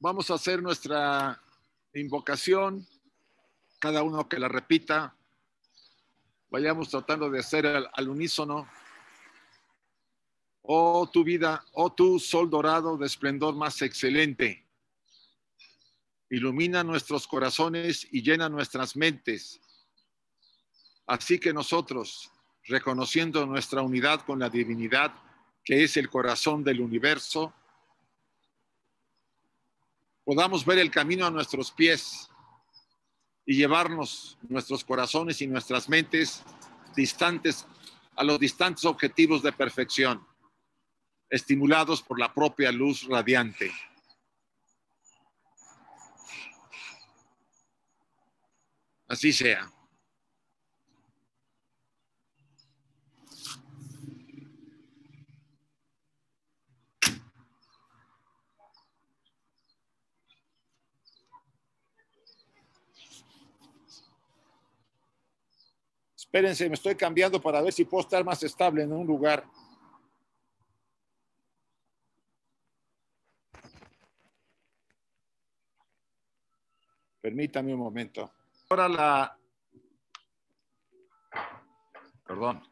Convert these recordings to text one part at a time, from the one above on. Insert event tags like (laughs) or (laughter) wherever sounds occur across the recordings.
vamos a hacer nuestra invocación, cada uno que la repita. Vayamos tratando de hacer al, unísono. Oh tu vida, oh tu sol dorado de esplendor más excelente. Ilumina nuestros corazones y llena nuestras mentes. Así que nosotros, reconociendo nuestra unidad con la divinidad, que es el corazón del universo, podamos ver el camino a nuestros pies y llevarnos nuestros corazones y nuestras mentes distantes a los distantes objetivos de perfección, estimulados por la propia luz radiante. Así sea. Espérense, me estoy cambiando para ver si puedo estar más estable en un lugar. Permítame un momento. Ahora la... Perdón.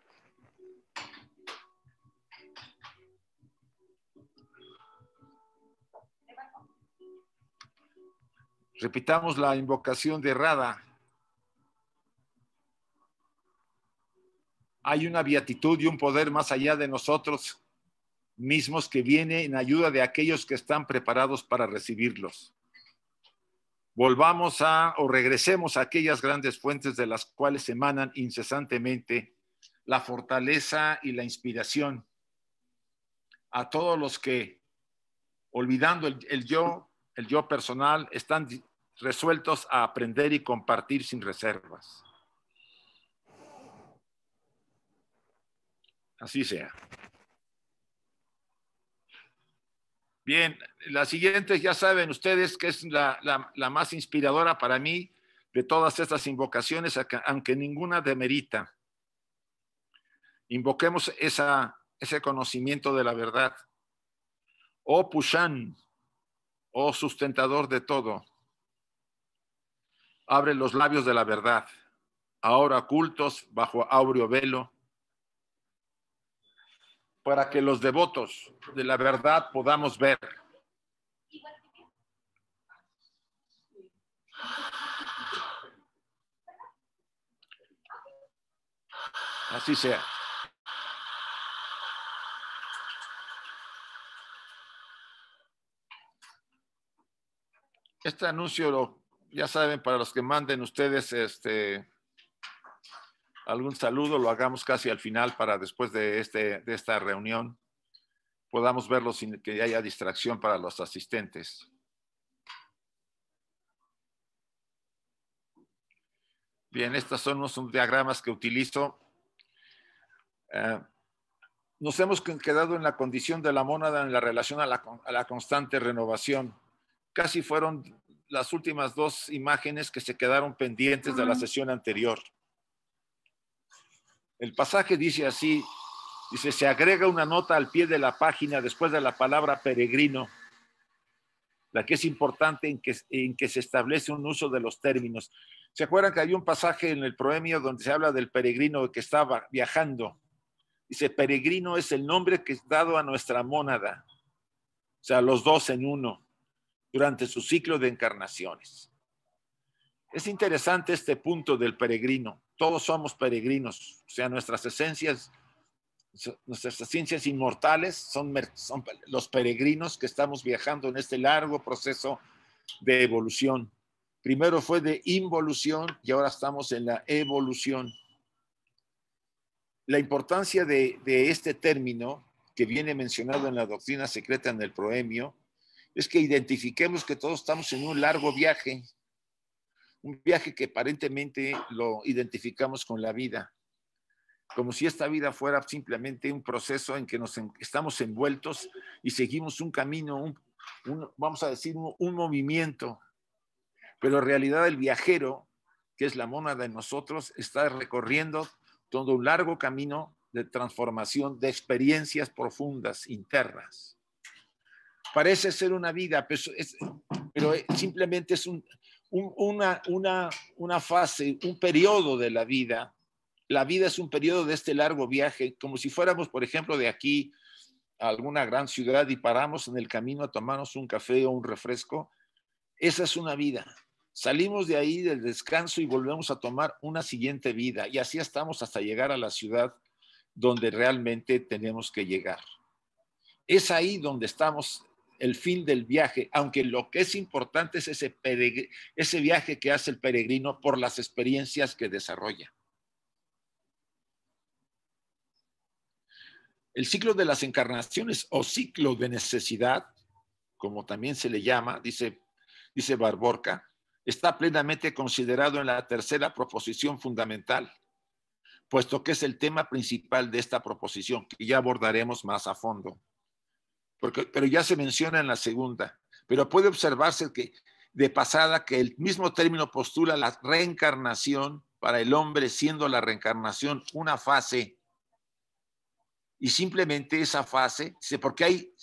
Repitamos la invocación de Rada. Hay una beatitud y un poder más allá de nosotros mismos que viene en ayuda de aquellos que están preparados para recibirlos. Volvamos a o regresemos a aquellas grandes fuentes de las cuales emanan incesantemente la fortaleza y la inspiración a todos los que, olvidando el, el yo, el yo personal, están resueltos a aprender y compartir sin reservas. Así sea. Bien, la siguiente ya saben ustedes que es la, más inspiradora para mí de todas estas invocaciones, aunque ninguna demerita. Invoquemos esa, ese conocimiento de la verdad. Oh Pushan, oh sustentador de todo, abre los labios de la verdad, ahora ocultos bajo áureo velo para que los devotos de la verdad podamos ver. Así sea. Este anuncio, ya saben, para los que manden ustedes este, algún saludo lo hagamos casi al final para después de, este, de esta reunión podamos verlo sin que haya distracción para los asistentes. Bien, estos son unos diagramas que utilizo. Eh, nos hemos quedado en la condición de la mónada en la relación a la, a la constante renovación. Casi fueron las últimas dos imágenes que se quedaron pendientes de la sesión anterior. El pasaje dice así, dice, se agrega una nota al pie de la página después de la palabra peregrino, la que es importante en que, en que se establece un uso de los términos. ¿Se acuerdan que hay un pasaje en el proemio donde se habla del peregrino que estaba viajando? Dice, peregrino es el nombre que es dado a nuestra mónada, o sea, los dos en uno, durante su ciclo de encarnaciones. Es interesante este punto del peregrino. Todos somos peregrinos, o sea, nuestras esencias, nuestras esencias inmortales son, los peregrinos que estamos viajando en este largo proceso de evolución. Primero fue de involución y ahora estamos en la evolución. La importancia de este término que viene mencionado en la doctrina secreta en el proemio es que identifiquemos que todos estamos en un largo viaje un viaje que aparentemente lo identificamos con la vida, como si esta vida fuera simplemente un proceso en que nos estamos envueltos y seguimos un camino, vamos a decir, un, movimiento, pero en realidad el viajero, que es la mónada de nosotros, está recorriendo todo un largo camino de transformación, de experiencias profundas, internas. Parece ser una vida, pero simplemente es una, una, una fase, un periodo de la vida. La vida es un periodo de este largo viaje, como si fuéramos, por ejemplo, de aquí a alguna gran ciudad y paramos en el camino a tomarnos un café o un refresco. Esa es una vida. Salimos de ahí del descanso y volvemos a tomar una siguiente vida. Y así estamos hasta llegar a la ciudad donde realmente tenemos que llegar. Es ahí donde estamos el fin del viaje, aunque lo que es importante es ese, viaje que hace el peregrino por las experiencias que desarrolla. El ciclo de las encarnaciones o ciclo de necesidad, como también se le llama, dice, dice Barborca, está plenamente considerado en la tercera proposición fundamental, puesto que es el tema principal de esta proposición, que ya abordaremos más a fondo pero ya se menciona en la segunda. Pero puede observarse que de pasada que el mismo término postula la reencarnación para el hombre, siendo la reencarnación una fase. Y simplemente esa fase, porque hay,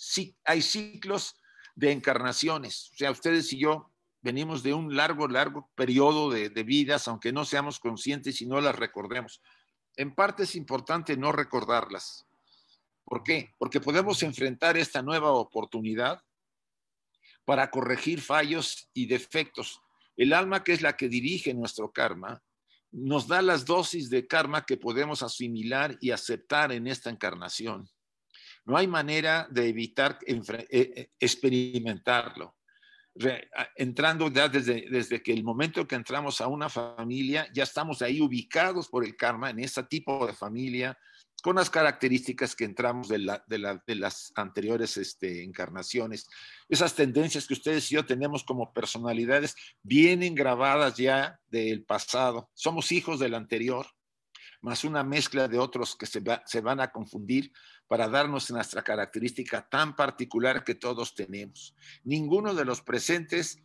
hay ciclos de encarnaciones. O sea, ustedes y yo venimos de un largo, largo periodo de vidas, aunque no seamos conscientes y no las recordemos. En parte es importante no recordarlas ¿Por qué? Porque podemos enfrentar esta nueva oportunidad para corregir fallos y defectos. El alma, que es la que dirige nuestro karma, nos da las dosis de karma que podemos asimilar y aceptar en esta encarnación. No hay manera de evitar eh, eh, experimentarlo. Entrando ya desde, desde que el momento que entramos a una familia, ya estamos ahí ubicados por el karma en ese tipo de familia, con las características que entramos de, las anteriores este, encarnaciones. Esas tendencias que ustedes y yo tenemos como personalidades vienen grabadas ya del pasado. Somos hijos del anterior, más una mezcla de otros que se, se van a confundir para darnos nuestra característica tan particular que todos tenemos. Ninguno de los presentes,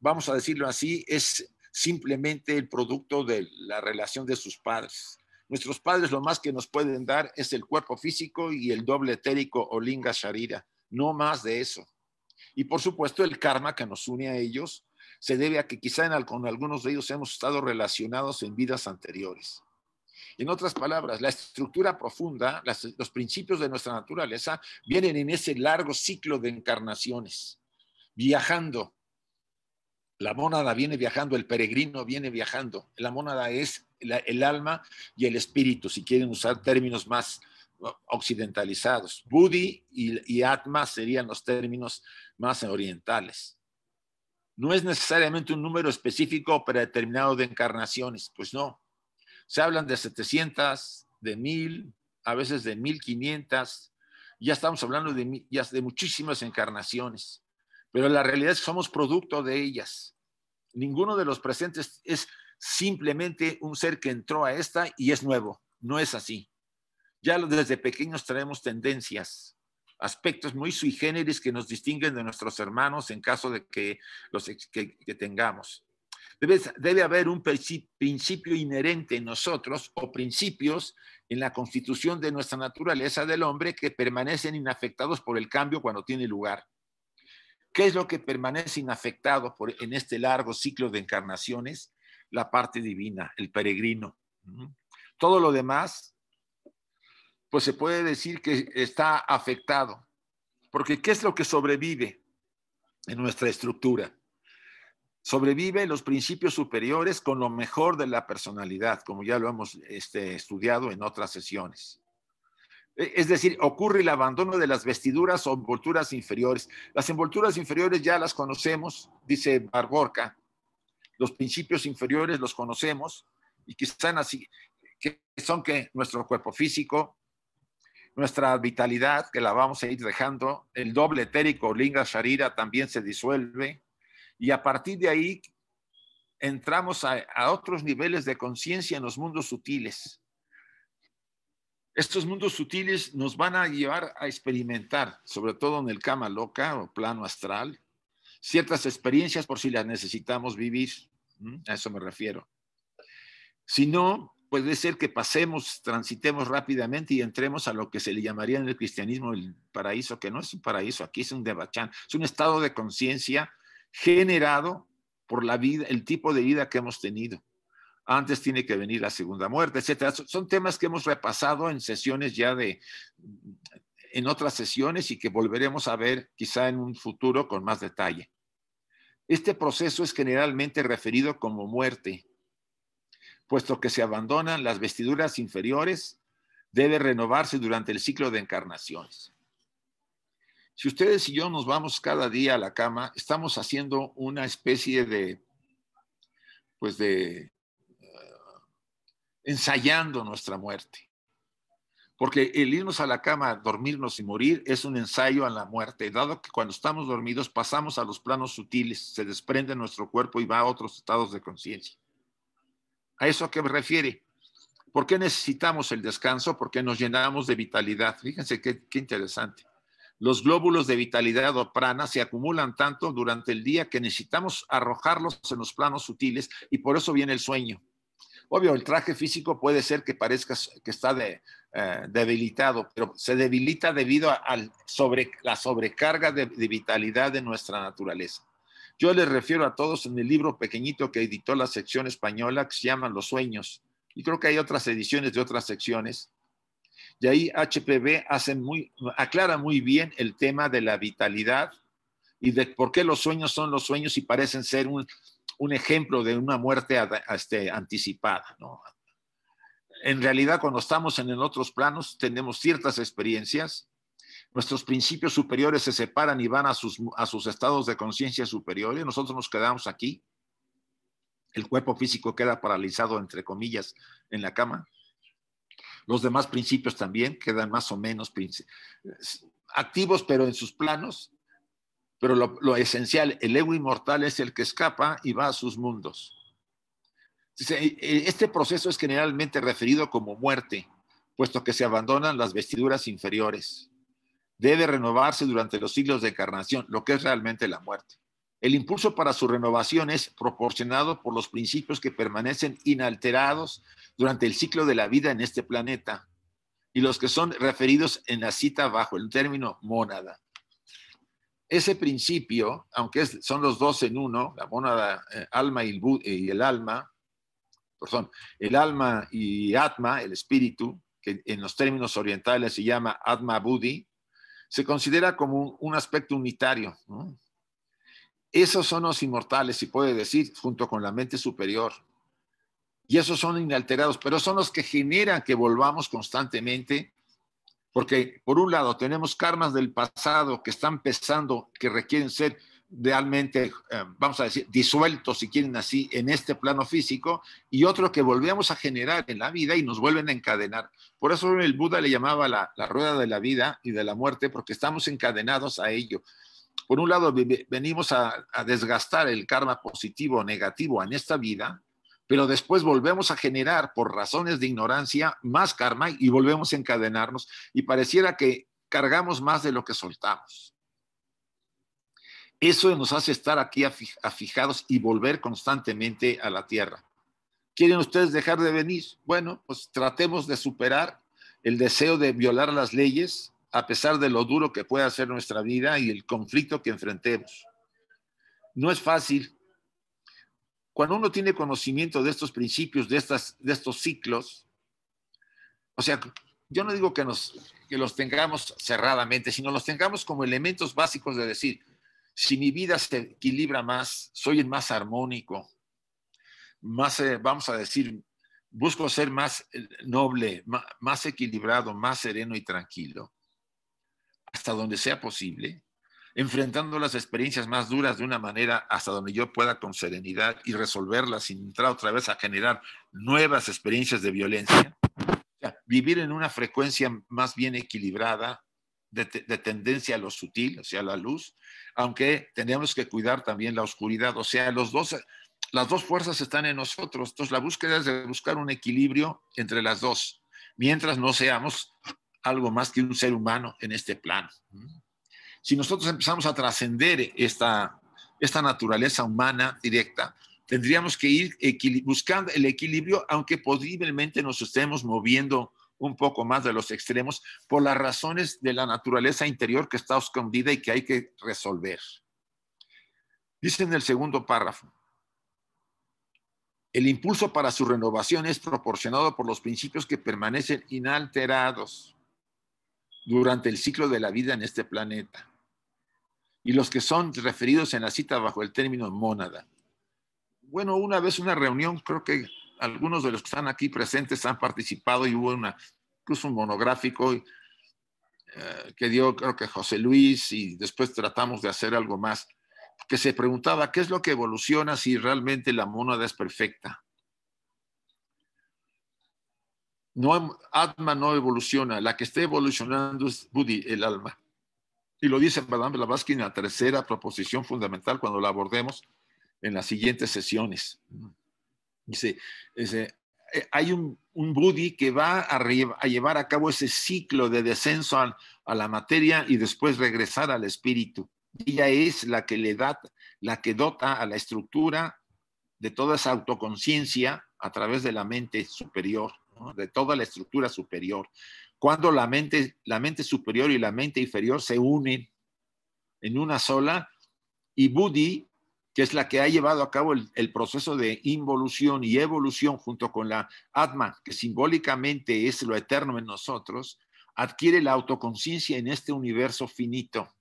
vamos a decirlo así, es simplemente el producto de la relación de sus padres Nuestros padres lo más que nos pueden dar es el cuerpo físico y el doble etérico o linga sharira, no más de eso. Y por supuesto el karma que nos une a ellos se debe a que quizá en, con algunos de ellos hemos estado relacionados en vidas anteriores. En otras palabras, la estructura profunda, los principios de nuestra naturaleza vienen en ese largo ciclo de encarnaciones, viajando la mónada viene viajando, el peregrino viene viajando. La mónada es el alma y el espíritu, si quieren usar términos más occidentalizados. Buddhi y, Atma serían los términos más orientales. No es necesariamente un número específico predeterminado de encarnaciones, pues no. Se hablan de 700, de 1000, a veces de 1500. Ya estamos hablando de, de muchísimas encarnaciones pero la realidad es que somos producto de ellas. Ninguno de los presentes es simplemente un ser que entró a esta y es nuevo. No es así. Ya desde pequeños traemos tendencias, aspectos muy sui generis que nos distinguen de nuestros hermanos en caso de que los que, tengamos. Debe, debe, haber un principio inherente en nosotros o principios en la constitución de nuestra naturaleza del hombre que permanecen inafectados por el cambio cuando tiene lugar. ¿Qué es lo que permanece inafectado por, en este largo ciclo de encarnaciones? La parte divina, el peregrino. Todo lo demás, pues se puede decir que está afectado. Porque ¿qué es lo que sobrevive en nuestra estructura? Sobrevive los principios superiores con lo mejor de la personalidad, como ya lo hemos este, estudiado en otras sesiones. E, es decir, ocurre el abandono de las vestiduras o envolturas inferiores. Las envolturas inferiores ya las conocemos, dice Barborca. Los principios inferiores los conocemos y que así, que son que nuestro cuerpo físico, nuestra vitalidad, que la vamos a ir dejando, el doble etérico, linga sharira, también se disuelve. Y a partir de ahí entramos a otros niveles de conciencia en los mundos sutiles estos mundos sutiles nos van a llevar a experimentar, sobre todo en el cama loca o plano astral, ciertas experiencias por si las necesitamos vivir. A eso me refiero. Si no, puede ser que pasemos, transitemos rápidamente y entremos a lo que se le llamaría en el cristianismo el paraíso, que no es un paraíso, aquí es un debachán, es un estado de conciencia generado por la vida, el tipo de vida que hemos tenido. Antes tiene que venir la segunda muerte, etcétera. Son temas que hemos repasado en sesiones ya de, en otras sesiones y que volveremos a ver quizá en un futuro con más detalle. Este proceso es generalmente referido como muerte, puesto que se abandonan las vestiduras inferiores, debe renovarse durante el ciclo de encarnaciones. Si ustedes y yo nos vamos cada día a la cama, estamos haciendo una especie de, pues de, ensayando nuestra muerte. Porque el irnos a la cama, dormirnos y morir es un ensayo a la muerte, dado que cuando estamos dormidos pasamos a los planos sutiles, se desprende nuestro cuerpo y va a otros estados de conciencia. ¿A eso a qué me refiere? ¿Por qué necesitamos el descanso? Porque nos llenamos de vitalidad. Fíjense qué, qué interesante los glóbulos de vitalidad o prana se acumulan tanto durante el día que necesitamos arrojarlos en los planos sutiles y por eso viene el sueño. Obvio, el traje físico puede ser que parezca que está eh, debilitado, pero se debilita debido a, la sobrecarga de, vitalidad de nuestra naturaleza. Yo les refiero a todos en el libro pequeñito que editó la sección española que se llama Los Sueños. Y creo que hay otras ediciones de otras secciones y ahí HPV hace muy, aclara muy bien el tema de la vitalidad y de por qué los sueños son los sueños y parecen ser un, ejemplo de una muerte este, anticipada. En realidad, cuando estamos en otros planos, tenemos ciertas experiencias, nuestros principios superiores se separan y van a sus, a sus estados de conciencia superiores, nosotros nos quedamos aquí, el cuerpo físico queda paralizado, entre comillas, en la cama, los demás principios también quedan más o menos activos, pero en sus planos. Pero lo, esencial, el ego inmortal es el que escapa y va a sus mundos. E, e, este proceso es generalmente referido como muerte, puesto que se abandonan las vestiduras inferiores. Debe renovarse durante los siglos de encarnación, lo que es realmente la muerte. El impulso para su renovación es proporcionado por los principios que permanecen inalterados durante el ciclo de la vida en este planeta y los que son referidos en la cita bajo el término mónada. Ese principio, aunque son los dos en uno, la mónada, eh, alma y el, alma, perdón, el alma y atma, el espíritu, que en los términos orientales se llama atma buddhi, se considera como un, aspecto unitario. Esos son los inmortales, si puede decir, junto con la mente superior. Y esos son inalterados, pero son los que generan que volvamos constantemente, porque por un lado tenemos karmas del pasado que están pesando, que requieren ser realmente, eh, vamos a decir, disueltos, si quieren así, en este plano físico, y otro que volvemos a generar en la vida y nos vuelven a encadenar. Por eso el Buda le llamaba la, rueda de la vida y de la muerte, porque estamos encadenados a ello. Por un lado, venimos a, a desgastar el karma positivo o negativo en esta vida, pero después volvemos a generar por razones de ignorancia más karma y volvemos a encadenarnos y pareciera que cargamos más de lo que soltamos. Eso nos hace estar aquí afijados y volver constantemente a la tierra. ¿Quieren ustedes dejar de venir? Bueno, pues tratemos de superar el deseo de violar las leyes a pesar de lo duro que pueda ser nuestra vida y el conflicto que enfrentemos. No es fácil, cuando uno tiene conocimiento de estos principios, de, estas, de estos ciclos, o sea, yo no digo que, los tengamos cerradamente, sino los tengamos como elementos básicos de decir, si mi vida se equilibra más, soy el más armónico, más, eh, vamos a decir, busco ser más eh, noble, más equilibrado, más sereno y tranquilo, hasta donde sea posible, enfrentando las experiencias más duras de una manera hasta donde yo pueda con serenidad y resolverlas sin entrar otra vez a generar nuevas experiencias de violencia. vivir en una frecuencia más bien equilibrada, de, tendencia a lo sutil, o sea, a la luz, aunque tenemos que cuidar también la oscuridad, o sea, los dos, las dos fuerzas están en nosotros, entonces la búsqueda es de buscar un equilibrio entre las dos, mientras no seamos algo más que un ser humano en este plano si nosotros empezamos a trascender esta, esta naturaleza humana directa, tendríamos que ir buscando el equilibrio, aunque posiblemente nos estemos moviendo un poco más de los extremos por las razones de la naturaleza interior que está escondida y que hay que resolver. Dice en el segundo párrafo, el impulso para su renovación es proporcionado por los principios que permanecen inalterados durante el ciclo de la vida en este planeta y los que son referidos en la cita bajo el término mónada. Bueno, una vez una reunión, creo que algunos de los que están aquí presentes han participado y hubo una, incluso un monográfico eh, que dio creo que José Luis y después tratamos de hacer algo más que se preguntaba qué es lo que evoluciona si realmente la mónada es perfecta. No, Atma no evoluciona, la que está evolucionando es Buddhi, el alma. Y lo dice Madame Blavatsky en la tercera proposición fundamental cuando la abordemos en las siguientes sesiones. Dice, dice eh, hay un, un Buddhi que va a, a, llevar a cabo ese ciclo de descenso a, a la materia y después regresar al espíritu. Ella es la que le da, la que dota a la estructura de toda esa autoconciencia a través de la mente superior, de toda la estructura superior. Cuando la mente, la mente superior y la mente inferior se unen en una sola, y Buddhi, que es la que ha llevado a cabo el, proceso de involución y evolución junto con la Atma, que simbólicamente es lo eterno en nosotros, adquiere la autoconciencia en este universo finito.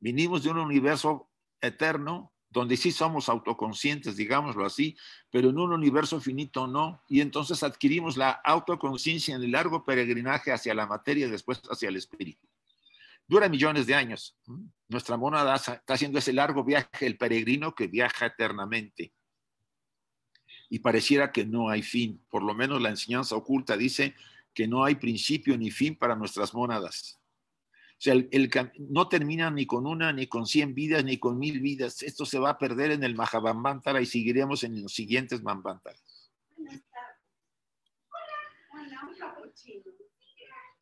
Vinimos de un universo eterno donde sí somos autoconscientes, digámoslo así, pero en un universo finito no. Y entonces adquirimos la autoconciencia en el largo peregrinaje hacia la materia y después hacia el espíritu. Dura millones de años. Nuestra monada está haciendo ese largo viaje, el peregrino que viaja eternamente. Y pareciera que no hay fin. Por lo menos la enseñanza oculta dice que no hay principio ni fin para nuestras mónadas. Sea, no termina ni con una, ni con cien vidas, ni con mil vidas. Esto se va a perder en el Mahabambantara y seguiremos en los siguientes Mambantaras.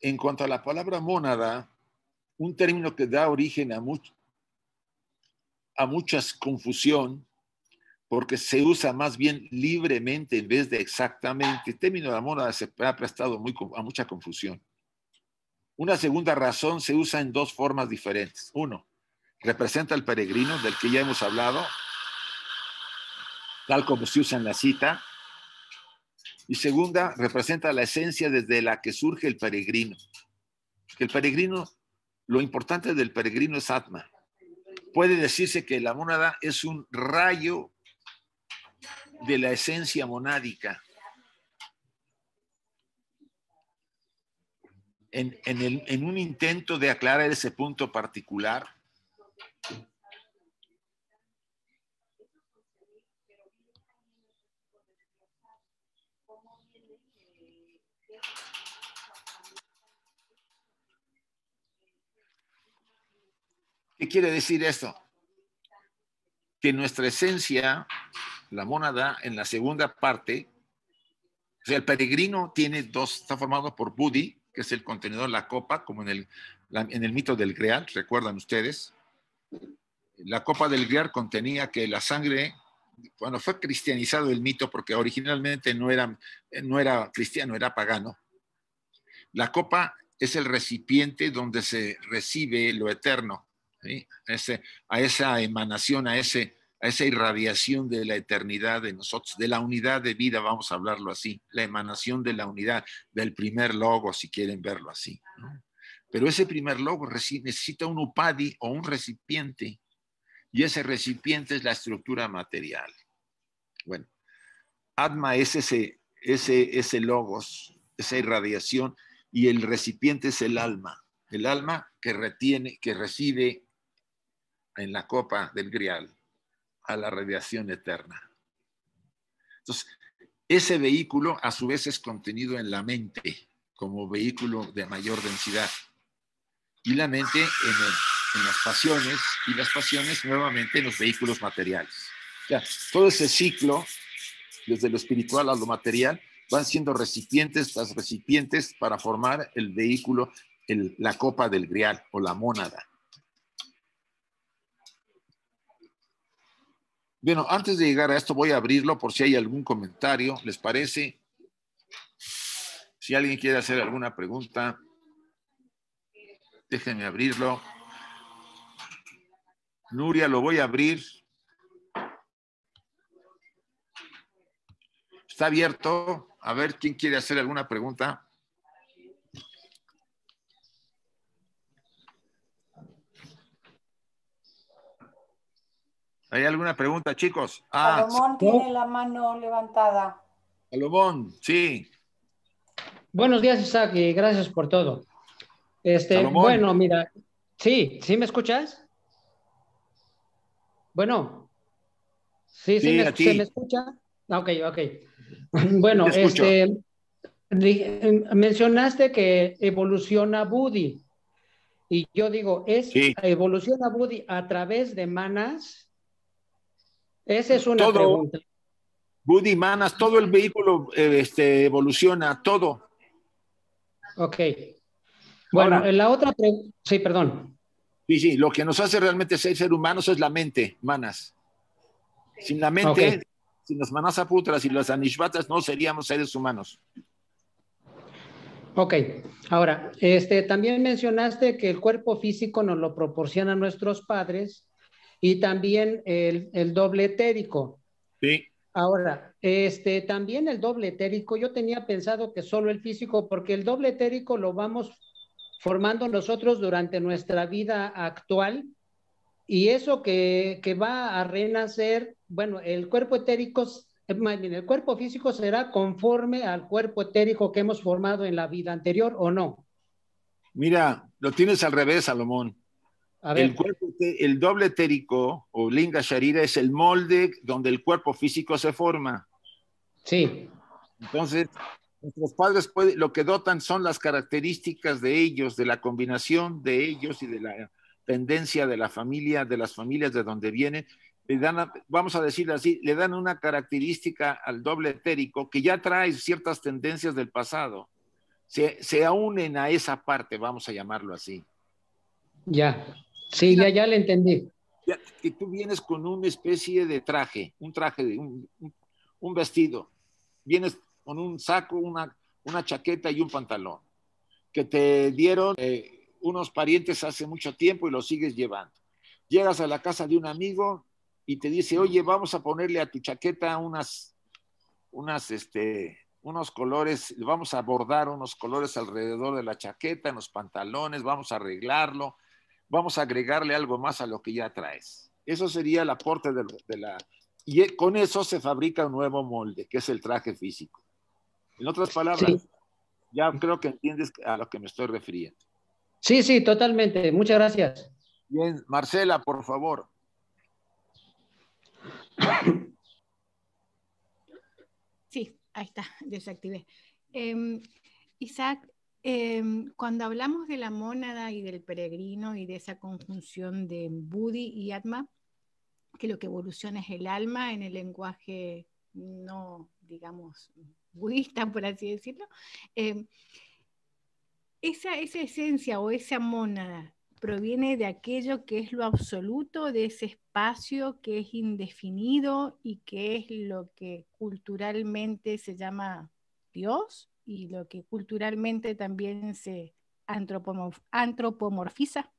En cuanto a la palabra mónada, un término que da origen a, much, muchas confusión, porque se usa más bien libremente en vez de exactamente. El término de la mónada se ha prestado a mucha confusión. Una segunda razón se usa en dos formas diferentes. Uno, representa al peregrino del que ya hemos hablado, tal como se usa en la cita. Y segunda, representa la esencia desde la que surge el peregrino. Que el peregrino, lo importante del peregrino es Atma. Puede decirse que la mónada es un rayo de la esencia monádica en, en, el, en un intento de aclarar ese punto particular, ¿Qué quiere decir esto? Que nuestra esencia, la mónada, en la segunda parte, o sea, el peregrino tiene dos, está formado por Buddhi, que es el contenedor, la copa, como en el, en el mito del Grial, recuerdan ustedes. La copa del Grial contenía que la sangre, cuando fue cristianizado el mito, porque originalmente no era, no era cristiano, era pagano, la copa es el recipiente donde se recibe lo eterno, a esa emanación, a ese a esa irradiación de la eternidad de nosotros, de la unidad de vida, vamos a hablarlo así, la emanación de la unidad, del primer logo, si quieren verlo así. Pero ese primer logo necesita un upadi o un recipiente, y ese recipiente es la estructura material. Bueno, Atma es ese, ese, ese logos, esa irradiación, y el recipiente es el alma, el alma que retiene, que recibe en la copa del grial a la radiación eterna. Entonces, ese vehículo a su vez es contenido en la mente como vehículo de mayor densidad. Y la mente en, las pasiones y las pasiones nuevamente en los vehículos materiales. O sea, todo ese ciclo, desde lo espiritual a lo material, van siendo recipientes tras recipientes para formar el vehículo, la copa del grial o la mónada. Bueno, antes de llegar a esto voy a abrirlo por si hay algún comentario, ¿les parece? Si alguien quiere hacer alguna pregunta, déjenme abrirlo. Nuria, lo voy a abrir. Está abierto. A ver, ¿quién quiere hacer alguna pregunta? ¿Hay alguna pregunta, chicos? Ah, Salomón tiene la mano levantada. Salomón, sí. Buenos días, Isaac, y gracias por todo. Este, bueno, mira, sí, ¿sí me escuchas? Bueno, sí, sí, me, ¿se me escucha? Ah, ok, ok. (laughs) Bueno, este, mencionaste que evoluciona Buddy. Y yo digo, ¿es evoluciona Buddy a través de manas? Esa es una pregunta. Buddy, manas, todo el vehículo eh, este, evoluciona, todo. Ok. Bueno, en la otra pregunta, sí, perdón. Sí, sí, lo que nos hace realmente ser, ser humanos es la mente, manas. Sin la mente, sin las manas aputras y las anishvatas, no seríamos seres humanos. Ok, ahora, este, también mencionaste que el cuerpo físico nos lo proporcionan nuestros padres y también el, el doble etérico. Sí. Ahora, este, también el doble etérico, yo tenía pensado que solo el físico, porque el doble etérico lo vamos formando nosotros durante nuestra vida actual y eso que, que va a renacer, bueno, el cuerpo etérico, el cuerpo físico será conforme al cuerpo etérico que hemos formado en la vida anterior o no. Mira, lo tienes al revés, Salomón. El, el doble etérico o linga sharira es el molde donde el cuerpo físico se forma. Sí. Entonces, nuestros padres lo que dotan son las características de ellos, de la combinación de ellos y de la tendencia de la familia, de las familias de donde vienen. Le dan, vamos a decirlo así, le dan una característica al doble etérico que ya trae ciertas tendencias del pasado. Se, se unen a esa parte, vamos a llamarlo así. Ya. Sí, ya, ya le entendí. que tú vienes con una especie de traje, un traje, de un, un vestido. Vienes con un saco, una, una chaqueta y un pantalón que te dieron eh, unos parientes hace mucho tiempo y lo sigues llevando. Llegas a la casa de un amigo y te dice, oye, vamos a ponerle a tu chaqueta unas, unas, este, unos colores, vamos a bordar unos colores alrededor de la chaqueta, en los pantalones, vamos a arreglarlo, vamos a agregarle algo más a lo que ya traes. Eso sería el aporte de, la... Y con eso se fabrica un nuevo molde, que es el traje físico. En otras palabras, ya creo que entiendes a lo que me estoy refiriendo. Sí, sí, totalmente. Muchas gracias. Bien, Marcela, por favor. Sí, ahí está, desactivé. Em, Isaac, Em, cuando hablamos de la mónada y del peregrino y de esa conjunción de Budi y Atma, que lo que evoluciona es el alma en el lenguaje no, digamos, budista, por así decirlo, em, esa, esa esencia o esa mónada proviene de aquello que es lo absoluto, de ese espacio que es indefinido y que es lo que culturalmente se llama Dios y lo que culturalmente también se antropomorfiza.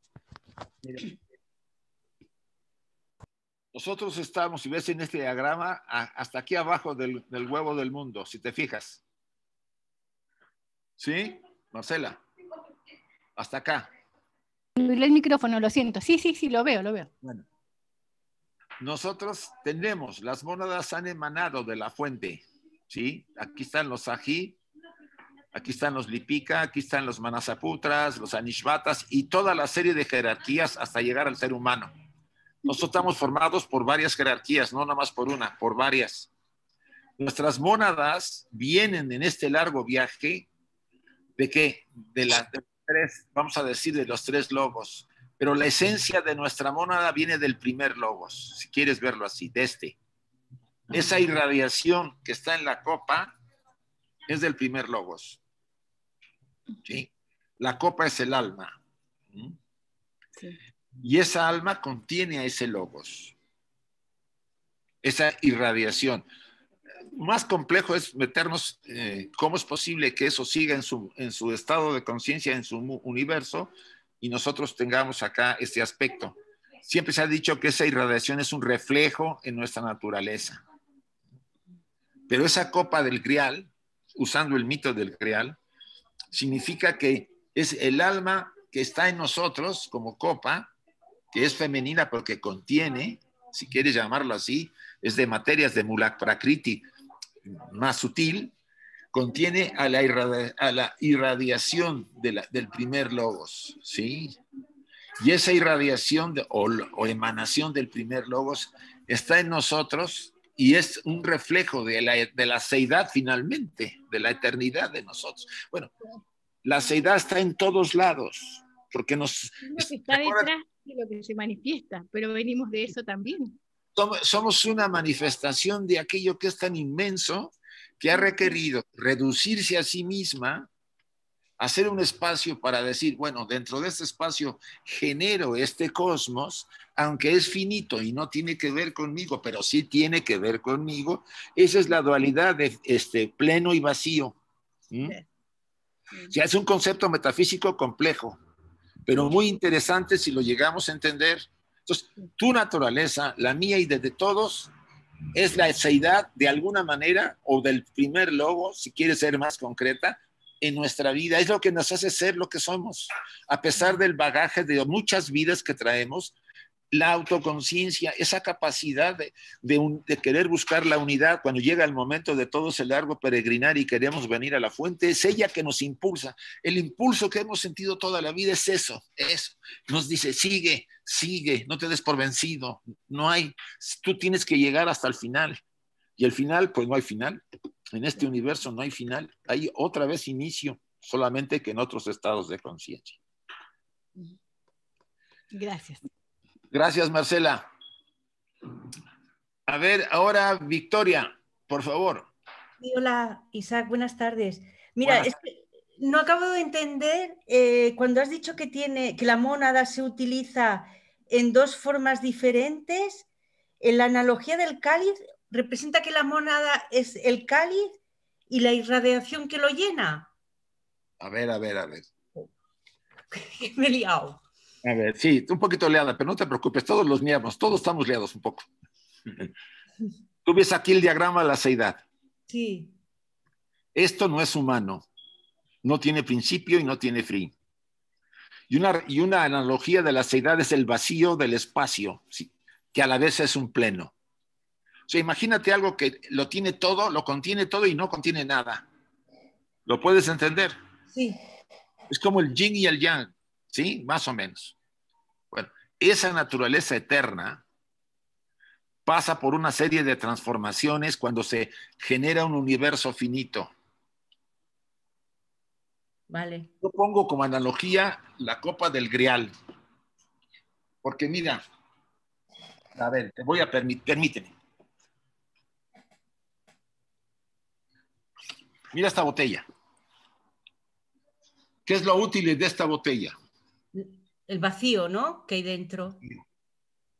Nosotros estamos, si ves en este diagrama, hasta aquí abajo del, huevo del mundo, si te fijas. ¿Sí? Marcela. Hasta acá. El micrófono, lo siento. Sí, sí, sí, lo veo, lo veo. Bueno. Nosotros tenemos, las mónadas han emanado de la fuente. ¿Sí? Aquí están los ají, Aquí están los Lipika, aquí están los Manasaputras, los Anishvatas y toda la serie de jerarquías hasta llegar al ser humano. Nosotros estamos formados por varias jerarquías, no nada más por una, por varias. Nuestras mónadas vienen en este largo viaje de qué? De las tres, vamos a decir, de los tres logos. Pero la esencia de nuestra mónada viene del primer logos, si quieres verlo así, de este. Esa irradiación que está en la copa es del primer logos. ¿Sí? La copa es el alma. Y esa alma contiene a ese logos, esa irradiación. Más complejo es meternos, eh, cómo es posible que eso siga en su, en su estado de conciencia, en su universo, y nosotros tengamos acá este aspecto. Siempre se ha dicho que esa irradiación es un reflejo en nuestra naturaleza. Pero esa copa del grial, usando el mito del grial, significa que es el alma que está en nosotros como copa, que es femenina porque contiene, si quieres llamarlo así, es de materias de Mulak Prakriti más sutil, contiene a la, a la irradiación del primer logos, ¿sí? Y esa irradiación o, emanación del primer logos está en nosotros y es un reflejo de la, de la seidad finalmente, de la eternidad de nosotros. Bueno, la seidad está en todos lados, porque nos... está detrás de lo que se manifiesta, pero venimos de eso también. Somos una manifestación de aquello que es tan inmenso que ha requerido reducirse a sí misma hacer un espacio para decir, bueno, dentro de este espacio genero este cosmos, aunque es finito y no tiene que ver conmigo, pero sí tiene que ver conmigo, esa es la dualidad de este pleno y vacío. es un concepto metafísico complejo, pero muy interesante si lo llegamos a entender. Entonces, tu naturaleza, la mía y desde todos, es la seidad de alguna manera o del primer logo, si quieres ser más concreta, en nuestra vida, es lo que nos hace ser lo que somos, a pesar del bagaje de muchas vidas que traemos, la autoconciencia, esa capacidad de, de, querer buscar la unidad cuando llega el momento de todo ese largo peregrinar y queremos venir a la fuente, es ella que nos impulsa. El impulso que hemos sentido toda la vida es eso, eso. Nos dice, sigue, sigue, no te des por vencido, no hay, tú tienes que llegar hasta el final. Y el final, pues no hay final. En este universo no hay final, hay otra vez inicio, solamente que en otros estados de conciencia. Gracias. Gracias, Marcela. A ver, ahora Victoria, por favor. hola, Isaac, buenas tardes. Mira, no acabo de entender eh, cuando has dicho que tiene que la mónada se utiliza en dos formas diferentes. En la analogía del cáliz, representa que la mónada es el cáliz y la irradiación que lo llena. A ver, a ver, a ver. (laughs) Me he liado. A ver, sí, un poquito liada, pero no te preocupes, todos los liamos, todos estamos liados un poco. (laughs) Tú ves aquí el diagrama de la seidad. Sí. Esto no es humano, no tiene principio y no tiene fin. Y una, y una analogía de la seidad es el vacío del espacio, que a la vez es un pleno. O sea, imagínate algo que lo tiene todo, lo contiene todo y no contiene nada. ¿Lo puedes entender? Sí. Es como el yin y el yang, ¿sí? Más o menos. Bueno, esa naturaleza eterna pasa por una serie de transformaciones cuando se genera un universo finito. Vale. Yo pongo como analogía la copa del grial. Porque mira, a ver, te voy a permitir, permíteme. Mira esta botella. ¿Qué es lo útil de esta botella? El vacío, ¿no? Que hay dentro.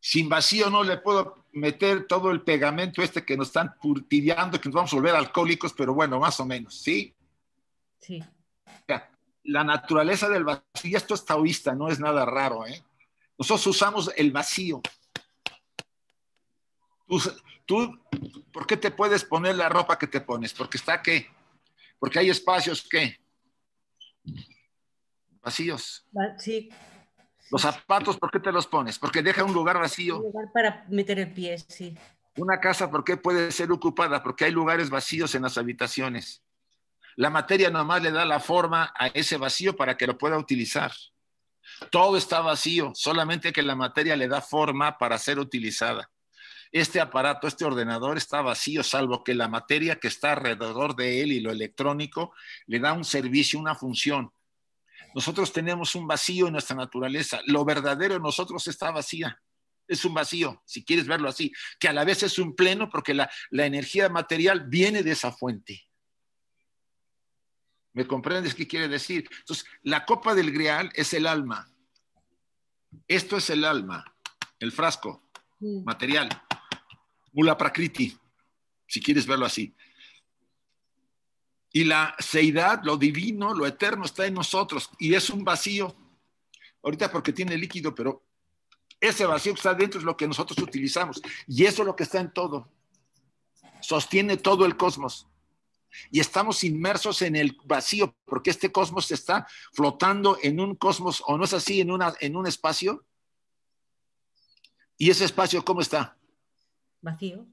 Sin vacío no le puedo meter todo el pegamento este que nos están purtideando, que nos vamos a volver alcohólicos, pero bueno, más o menos, ¿sí? Sí. la naturaleza del vacío, y esto es taoísta, no es nada raro, ¿eh? Nosotros usamos el vacío. Tú, tú, ¿por qué te puedes poner la ropa que te pones? Porque está que porque hay espacios que vacíos. Sí. Los zapatos, ¿por qué te los pones? Porque deja un lugar vacío. Un lugar para meter el pie, sí. Una casa, ¿por qué puede ser ocupada? Porque hay lugares vacíos en las habitaciones. La materia nomás le da la forma a ese vacío para que lo pueda utilizar. Todo está vacío, solamente que la materia le da forma para ser utilizada este aparato, este ordenador está vacío, salvo que la materia que está alrededor de él y lo electrónico le da un servicio, una función. Nosotros tenemos un vacío en nuestra naturaleza. Lo verdadero en nosotros está vacía. Es un vacío, si quieres verlo así, que a la vez es un pleno porque la, la energía material viene de esa fuente. ¿Me comprendes qué quiere decir? Entonces, la copa del grial es el alma. Esto es el alma, el frasco material. Mula Prakriti, si quieres verlo así. Y la seidad, lo divino, lo eterno está en nosotros y es un vacío. Ahorita porque tiene líquido, pero Ese vacío que está dentro es lo que nosotros utilizamos. Y eso es lo que está en todo. Sostiene todo el cosmos. Y estamos inmersos en el vacío, porque este cosmos está flotando en un cosmos, o no es así, en, una, en un espacio. ¿Y ese espacio cómo está? Vacío.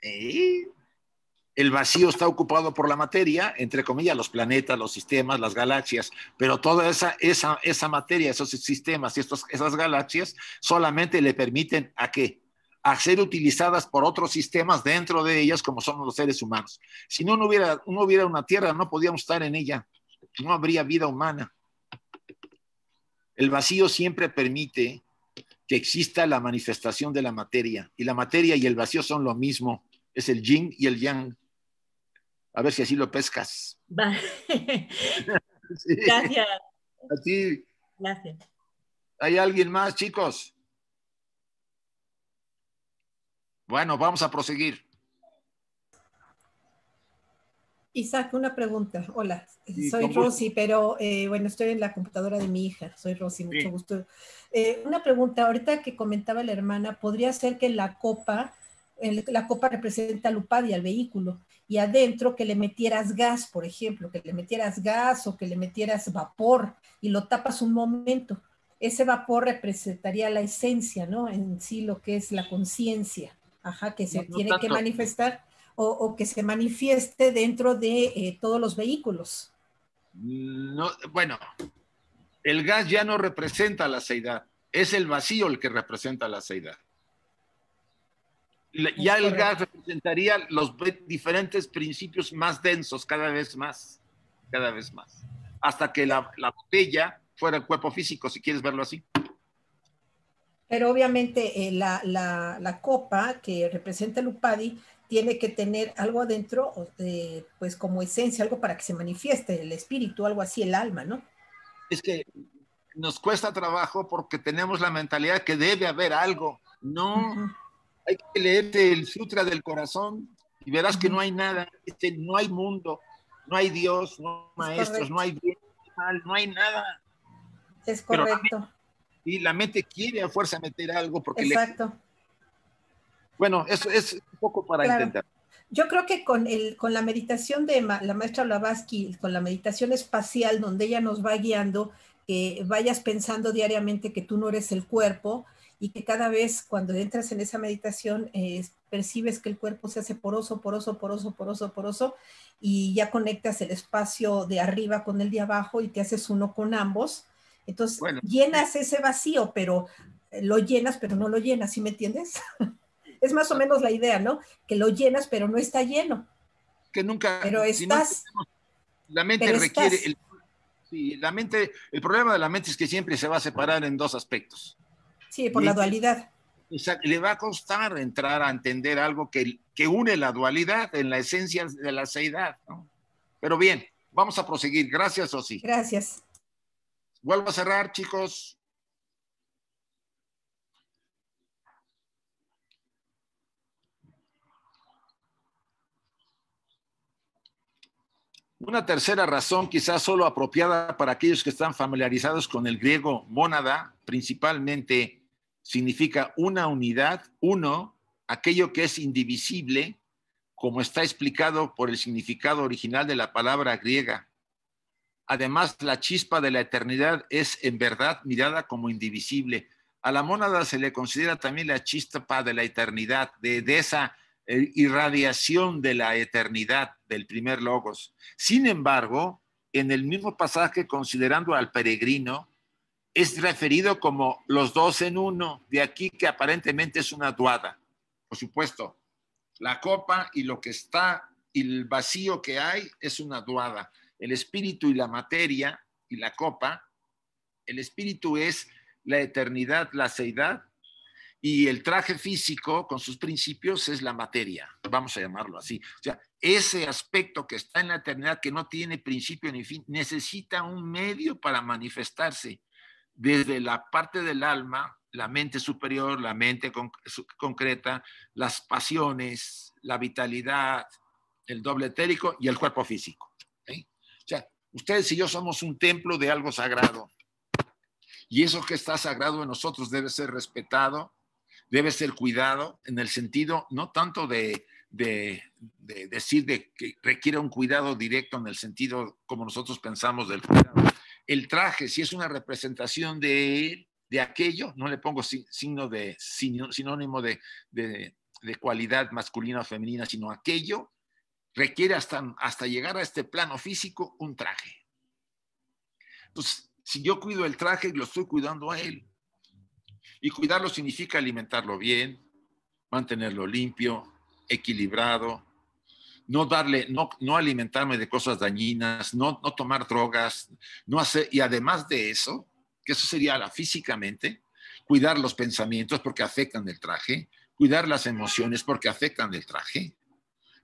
El vacío está ocupado por la materia, entre comillas, los planetas, los sistemas, las galaxias, pero toda esa, esa, esa materia, esos sistemas y esas galaxias solamente le permiten a qué? A ser utilizadas por otros sistemas dentro de ellas, como somos los seres humanos. Si no, no hubiera, no hubiera una Tierra, no podíamos estar en ella, no habría vida humana. El vacío siempre permite que exista la manifestación de la materia, y la materia y el vacío son lo mismo, es el yin y el yang. A ver si así lo pescas. (laughs) Gracias. A ti. Gracias. ¿Hay alguien más, chicos? Bueno, vamos a proseguir. Isaac, una pregunta. Hola, soy Rosy, pero eh, bueno, estoy en la computadora de mi hija. Soy Rosy, mucho gusto. Eh, una pregunta, ahorita que comentaba la hermana, ¿podría ser que la copa, la copa representa al UPAD y al vehículo? y adentro que le metieras gas, por ejemplo, que le metieras gas o que le metieras vapor y lo tapas un momento. Ese vapor representaría la esencia, ¿no? En sí lo que es la conciencia, ajá, que se tiene que manifestar o, que se manifieste dentro de eh, todos los vehículos. No, bueno, el gas ya no representa la seidad, es el vacío el que representa la seidad ya el gas representaría los diferentes principios más densos, cada vez más, cada vez más, hasta que la, botella fuera el cuerpo físico, si quieres verlo así. Pero obviamente eh, la, copa que representa el Upadi tiene que tener algo adentro, pues como esencia, algo para que se manifieste el espíritu, algo así, el alma, ¿no? Es que nos cuesta trabajo porque tenemos la mentalidad que debe haber algo. No, hay que leerte el Sutra del Corazón y verás que no hay nada, este, no hay mundo, no hay Dios, no hay maestros, no hay bien, mal, no hay nada. Es correcto. y la mente quiere a fuerza meter algo porque Exacto. Bueno, eso es un poco para intentar. Yo creo que con, el, con la meditación de la maestra Blavatsky, con la meditación espacial, donde ella nos va guiando, que vayas pensando diariamente que tú no eres el cuerpo, y que cada vez cuando entras en esa meditación eh, percibes que el cuerpo se hace poroso, poroso, poroso, poroso, poroso y ya conectas el espacio de arriba con el de abajo y te haces uno con ambos. Entonces llenas ese vacío, pero lo llenas, pero no lo llenas, ¿sí me entiendes? (laughs) es más o menos la idea, ¿no? Que lo llenas, pero no está lleno. Que nunca. Pero estás. la mente requiere. El, la mente, el problema de la mente es que siempre se va a separar en dos aspectos Sí, por la dualidad. Le va a costar entrar a entender algo que, que une la dualidad en la esencia de la seidad. ¿no? Pero bien, vamos a proseguir. Gracias, Osi. Gracias. Vuelvo a cerrar, chicos. Una tercera razón, quizás solo apropiada para aquellos que están familiarizados con el griego mónada, principalmente significa una unidad, uno, aquello que es indivisible, como está explicado por el significado original de la palabra griega. Además, la chispa de la eternidad es en verdad mirada como indivisible. A la mónada se le considera también la chispa de la eternidad, de, esa eh, irradiación de la eternidad del primer logos. Sin embargo, en el mismo pasaje, considerando al peregrino, es referido como los dos en uno, de aquí que aparentemente es una duada. Por supuesto, la copa y lo que está y el vacío que hay es una duada. El espíritu y la materia y la copa, el espíritu es la eternidad, la seidad, y el traje físico con sus principios es la materia, vamos a llamarlo así. O sea, ese aspecto que está en la eternidad, que no tiene principio ni fin, necesita un medio para manifestarse desde la parte del alma, la mente superior, la mente concreta, las pasiones, la vitalidad, el doble etérico y el cuerpo físico. O sea, ustedes y yo somos un templo de algo sagrado. Y eso que está sagrado en nosotros debe ser respetado, debe ser cuidado en el sentido no tanto de, decir de que requiere un cuidado directo en el sentido como nosotros pensamos del cuidado. El traje, si es una representación de de aquello, no le pongo signo de sinónimo de, de, cualidad masculina o femenina, sino aquello requiere hasta, hasta llegar a este plano físico un traje. Entonces, si yo cuido el traje, lo estoy cuidando a él. Y cuidarlo significa alimentarlo bien, mantenerlo limpio, equilibrado, no darle, no, no alimentarme de cosas dañinas, no, no tomar drogas, no hacer, y además de eso, que eso sería la físicamente, cuidar los pensamientos porque afectan el traje, cuidar las emociones porque afectan el traje.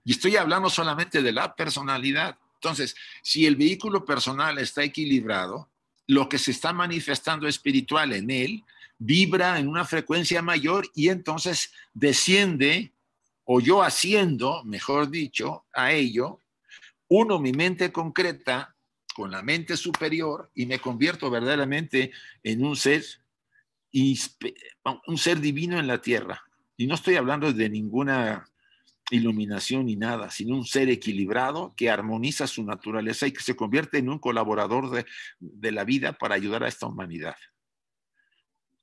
Y estoy hablando solamente de la personalidad. Entonces, si el vehículo personal está equilibrado, lo que se está manifestando espiritual en él vibra en una frecuencia mayor y entonces desciende, o yo haciendo, mejor dicho, a ello, uno mi mente concreta con la mente superior y me convierto verdaderamente en un ser, un ser divino en la tierra. Y no estoy hablando de ninguna iluminación ni nada, sino un ser equilibrado que armoniza su naturaleza y que se convierte en un colaborador de, de la vida para ayudar a esta humanidad.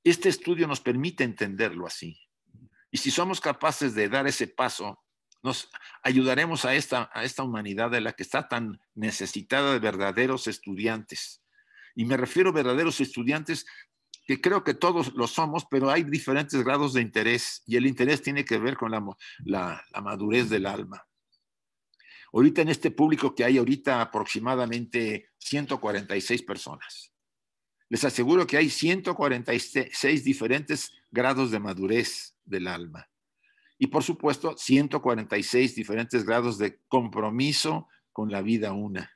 Este estudio nos permite entenderlo así. Y si somos capaces de dar ese paso, nos ayudaremos a esta, a esta humanidad de la que está tan necesitada de verdaderos estudiantes. Y me refiero a verdaderos estudiantes que creo que todos lo somos, pero hay diferentes grados de interés y el interés tiene que ver con la, la, la madurez del alma. Ahorita en este público que hay ahorita aproximadamente 146 personas. Les aseguro que hay 146 diferentes grados de madurez del alma. Y por supuesto, 146 diferentes grados de compromiso con la vida una.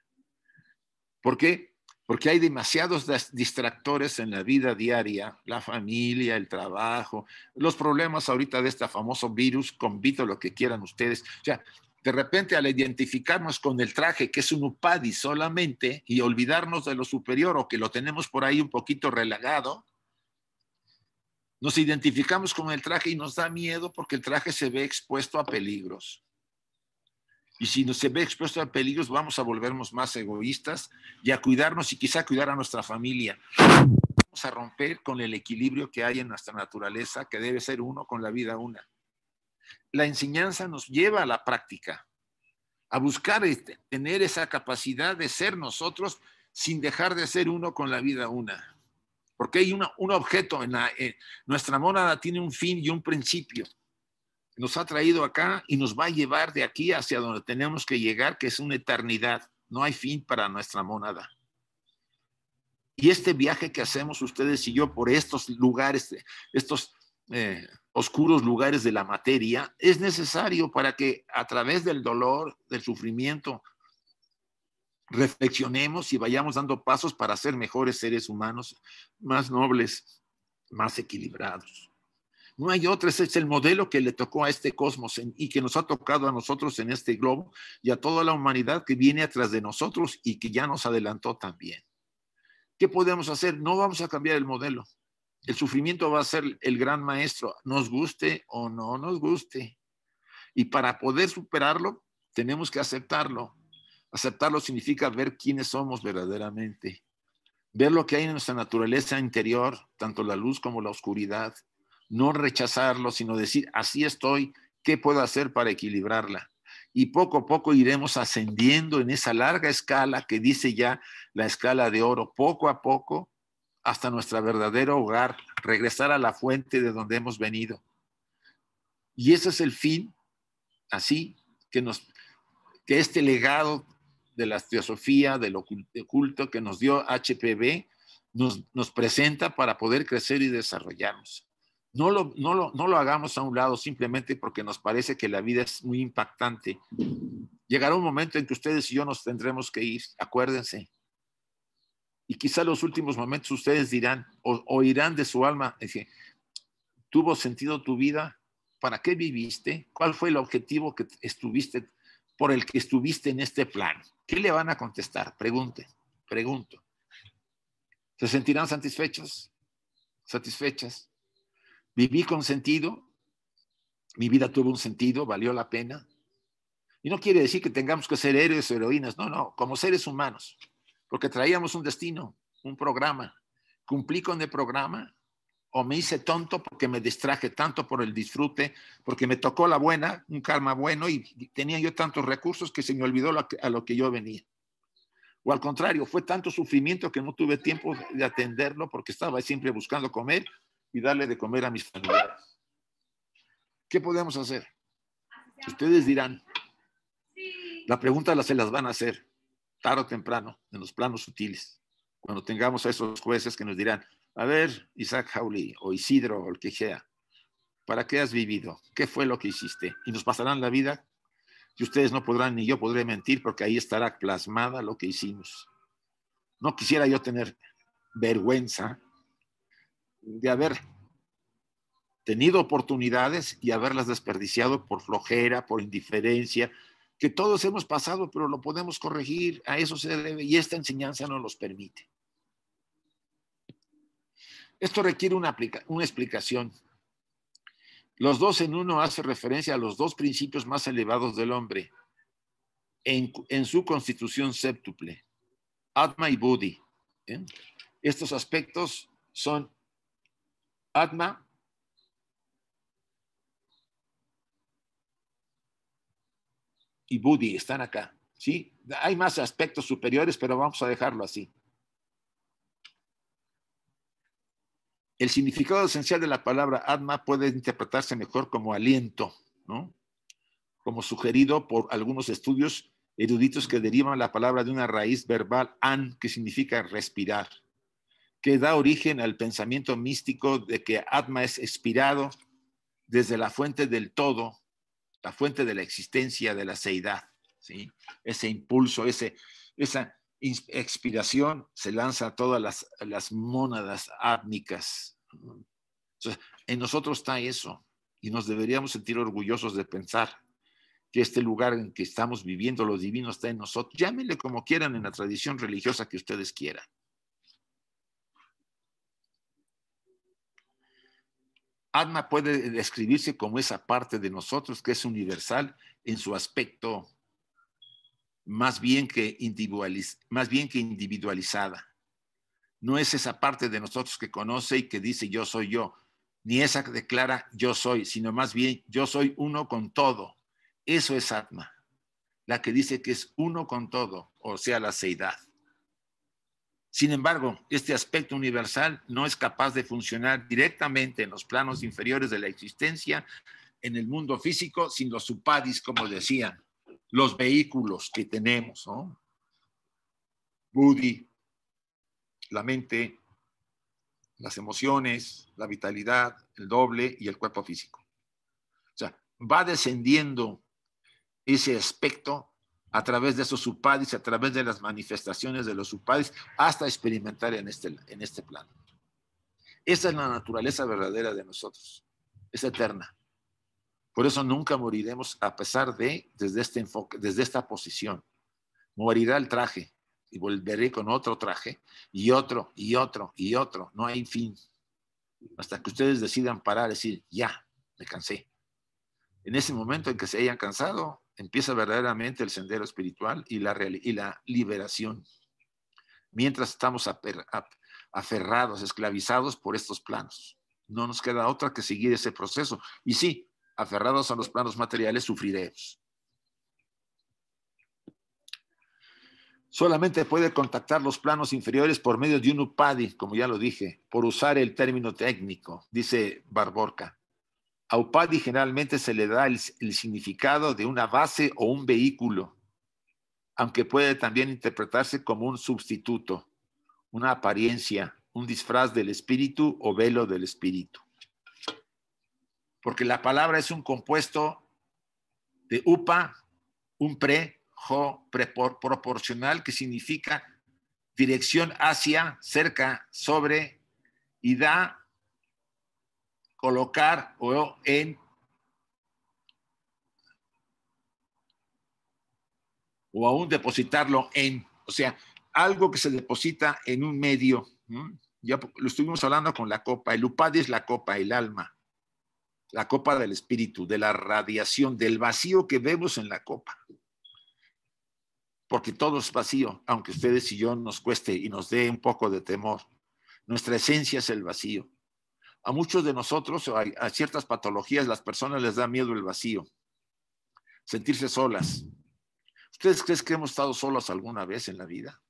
¿Por qué? Porque hay demasiados distractores en la vida diaria, la familia, el trabajo, los problemas ahorita de este famoso virus, convito lo que quieran ustedes. O sea, de repente al identificarnos con el traje que es un upadi solamente y olvidarnos de lo superior o que lo tenemos por ahí un poquito relagado, nos identificamos con el traje y nos da miedo porque el traje se ve expuesto a peligros. Y si se ve expuesto a peligros, vamos a volvernos más egoístas y a cuidarnos y quizá cuidar a nuestra familia. Vamos a romper con el equilibrio que hay en nuestra naturaleza, que debe ser uno con la vida una la enseñanza nos lleva a la práctica, a buscar este, tener esa capacidad de ser nosotros sin dejar de ser uno con la vida una. Porque hay un objeto en, nuestra mónada tiene un fin y un principio. Nos ha traído acá y nos va a llevar de aquí hacia donde tenemos que llegar, que es una eternidad. No hay fin para nuestra mónada. Y este viaje que hacemos ustedes y yo por estos lugares, estos eh, oscuros lugares de la materia, es necesario para que a través del dolor, del sufrimiento, reflexionemos y vayamos dando pasos para ser mejores seres humanos, más nobles, más equilibrados. No hay otro, ese es el modelo que le tocó a este cosmos y que nos ha tocado a nosotros en este globo y a toda la humanidad que viene atrás de nosotros y que ya nos adelantó también. ¿Qué podemos hacer? No vamos a cambiar el modelo el sufrimiento va a ser el gran maestro, nos guste o no nos guste. Y para poder superarlo, tenemos que aceptarlo. Aceptarlo significa ver quiénes somos verdaderamente, ver lo que hay en nuestra naturaleza interior, tanto la luz como la oscuridad. No rechazarlo, sino decir, así estoy, ¿qué puedo hacer para equilibrarla? Y poco a poco iremos ascendiendo en esa larga escala que dice ya la escala de oro, poco a poco hasta nuestro verdadero hogar, regresar a la fuente de donde hemos venido. Y ese es el fin, así, que, nos, que este legado de la teosofía, del oculto que nos dio HPV, nos, nos presenta para poder crecer y desarrollarnos. No lo, no, lo, no lo hagamos a un lado simplemente porque nos parece que la vida es muy impactante. Llegará un momento en que ustedes y yo nos tendremos que ir, acuérdense, y quizá los últimos momentos ustedes dirán o oirán de su alma, ¿tuvo sentido tu vida? ¿Para qué viviste? ¿Cuál fue el objetivo que estuviste, por el que estuviste en este plan? ¿Qué le van a contestar? Pregunte, pregunto. ¿Se sentirán satisfechos? satisfechas. Viví con sentido, mi vida tuvo un sentido, valió la pena. Y no quiere decir que tengamos que ser héroes o heroínas, no, no, como seres humanos, porque traíamos un destino, un programa. Cumplí con el programa o me hice tonto porque me distraje tanto por el disfrute, porque me tocó la buena, un karma bueno y tenía yo tantos recursos que se me olvidó a lo que yo venía. O al contrario, fue tanto sufrimiento que no tuve tiempo de atenderlo porque estaba siempre buscando comer y darle de comer a mis familiares. ¿Qué podemos hacer? Ustedes dirán, la pregunta se las van a hacer tarde o temprano en los planos sutiles, cuando tengamos a esos jueces que nos dirán, a ver, Isaac Jauli o Isidro o el que sea, ¿para qué has vivido? ¿Qué fue lo que hiciste? Y nos pasarán la vida y ustedes no podrán ni yo podré mentir porque ahí estará plasmada lo que hicimos. No quisiera yo tener vergüenza de haber tenido oportunidades y haberlas desperdiciado por flojera, por indiferencia, que todos hemos pasado, pero lo podemos corregir, a eso se debe y esta enseñanza nos los permite. Esto requiere una, una explicación. Los dos en uno hace referencia a los dos principios más elevados del hombre en, su constitución séptuple, Atma y Buddhi. ¿eh? Estos aspectos son Atma, y Buddhi están acá. ¿sí? Hay más aspectos superiores, pero vamos a dejarlo así. el significado esencial de la palabra Atma puede interpretarse mejor como aliento, ¿no? Como sugerido por algunos estudios eruditos que derivan la palabra de una raíz verbal an, que significa respirar, que da origen al pensamiento místico de que Atma es expirado desde la fuente del todo, la fuente de la existencia de la seidad, ¿sí? Ese impulso, ese, esa expiración se lanza a todas las, las mónadas átmicas. en nosotros está eso y nos deberíamos sentir orgullosos de pensar que este lugar en que estamos viviendo, lo divino está en nosotros. Llámenle como quieran en la tradición religiosa que ustedes quieran. Atma puede describirse como esa parte de nosotros que es universal en su aspecto más bien que, individualizada. No es esa parte de nosotros que conoce y que dice yo soy yo, ni esa que declara yo soy, sino más bien yo soy uno con todo. Eso es Atma, la que dice que es uno con todo, o sea, la seidad. Sin embargo, este aspecto universal no es capaz de funcionar directamente en los planos inferiores de la existencia, en el mundo físico, sin los upadis, como decían los vehículos que tenemos, ¿no? Buddhi, la mente, las emociones, la vitalidad, el doble y el cuerpo físico. O sea, va descendiendo ese aspecto a través de esos upadis, a través de las manifestaciones de los upadis, hasta experimentar en este, en este plano. Esa es la naturaleza verdadera de nosotros, es eterna. Por eso nunca moriremos a pesar de, desde este desde esta posición. Morirá el traje y volveré con otro traje y otro y otro y otro. No hay fin. Hasta que ustedes decidan parar decir, ya, me cansé. En ese momento en que se hayan cansado, empieza verdaderamente el sendero espiritual y la, y la liberación. Mientras estamos aferrados, esclavizados por estos planos. No nos queda otra que seguir ese proceso. Y sí, aferrados a los planos materiales, sufriremos. Solamente puede contactar los planos inferiores por medio de un upadi, como ya lo dije, por usar el término técnico, dice Barborca. A upadi generalmente se le da el, significado de una base o un vehículo, aunque puede también interpretarse como un sustituto, una apariencia, un disfraz del espíritu o velo del espíritu. Porque la palabra es un compuesto de upa, un pre, jo, proporcional, que significa dirección hacia, cerca, sobre, y da, colocar o en, o aún depositarlo en, o sea, algo que se deposita en un medio, ya lo estuvimos hablando con la copa, el upadi es la copa, el alma, la copa del espíritu, de la radiación, del vacío que vemos en la copa. Porque todo es vacío, aunque ustedes y yo nos cueste y nos dé un poco de temor. Nuestra esencia es el vacío. A muchos de nosotros, a, a ciertas patologías, las personas les da miedo el vacío, sentirse solas. ¿Ustedes creen que hemos estado solos alguna vez en la vida?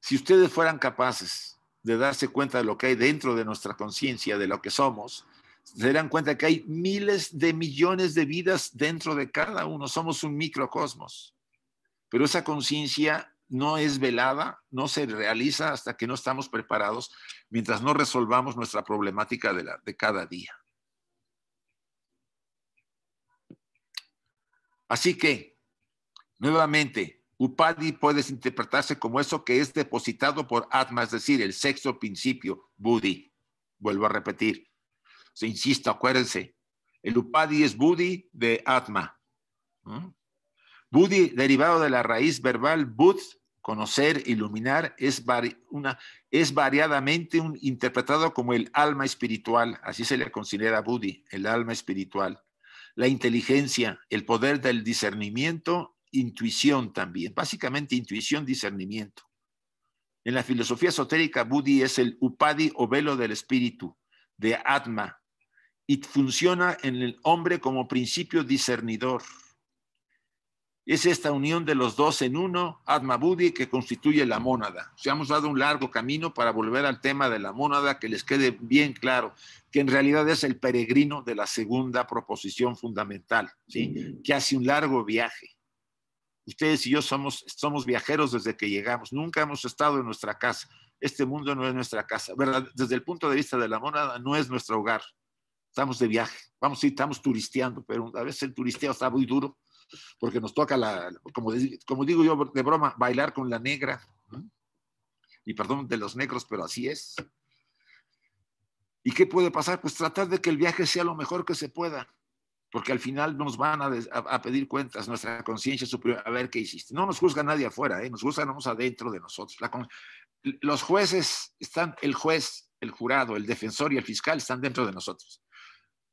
Si ustedes fueran capaces de darse cuenta de lo que hay dentro de nuestra conciencia, de lo que somos, se darán cuenta que hay miles de millones de vidas dentro de cada uno. Somos un microcosmos. Pero esa conciencia no es velada, no se realiza hasta que no estamos preparados, mientras no resolvamos nuestra problemática de, cada día. Así que, nuevamente, Upadi puede interpretarse como eso que es depositado por Atma, es decir, el sexto principio, Buddhi. Vuelvo a repetir. Se insisto, acuérdense. El Upadi es Buddhi de Atma. Buddhi, derivado de la raíz verbal Bud, conocer, iluminar, es, una, es variadamente un, interpretado como el alma espiritual. Así se le considera Buddhi, el alma espiritual. La inteligencia, el poder del discernimiento intuición también, básicamente intuición, discernimiento. En la filosofía esotérica, Buddhi es el upadi o velo del espíritu, de Atma, y funciona en el hombre como principio discernidor. Es esta unión de los dos en uno, Atma Buddhi, que constituye la mónada. Se hemos dado un largo camino para volver al tema de la mónada, que les quede bien claro, que en realidad es el peregrino de la segunda proposición fundamental, ¿sí? que hace un largo viaje Ustedes y yo somos, somos viajeros desde que llegamos, nunca hemos estado en nuestra casa. Este mundo no es nuestra casa, ¿verdad? Desde el punto de vista de la monada, no es nuestro hogar. Estamos de viaje, vamos, estamos turisteando, pero a veces el turisteo está muy duro porque nos toca, la, como, como digo yo de broma, bailar con la negra. Y perdón de los negros, pero así es. ¿Y qué puede pasar? Pues tratar de que el viaje sea lo mejor que se pueda porque al final nos van a, pedir cuentas, nuestra conciencia superior, a ver qué hiciste. No nos juzga nadie afuera, ¿eh? nos juzgamos adentro de nosotros. los jueces están, el juez, el jurado, el defensor y el fiscal están dentro de nosotros.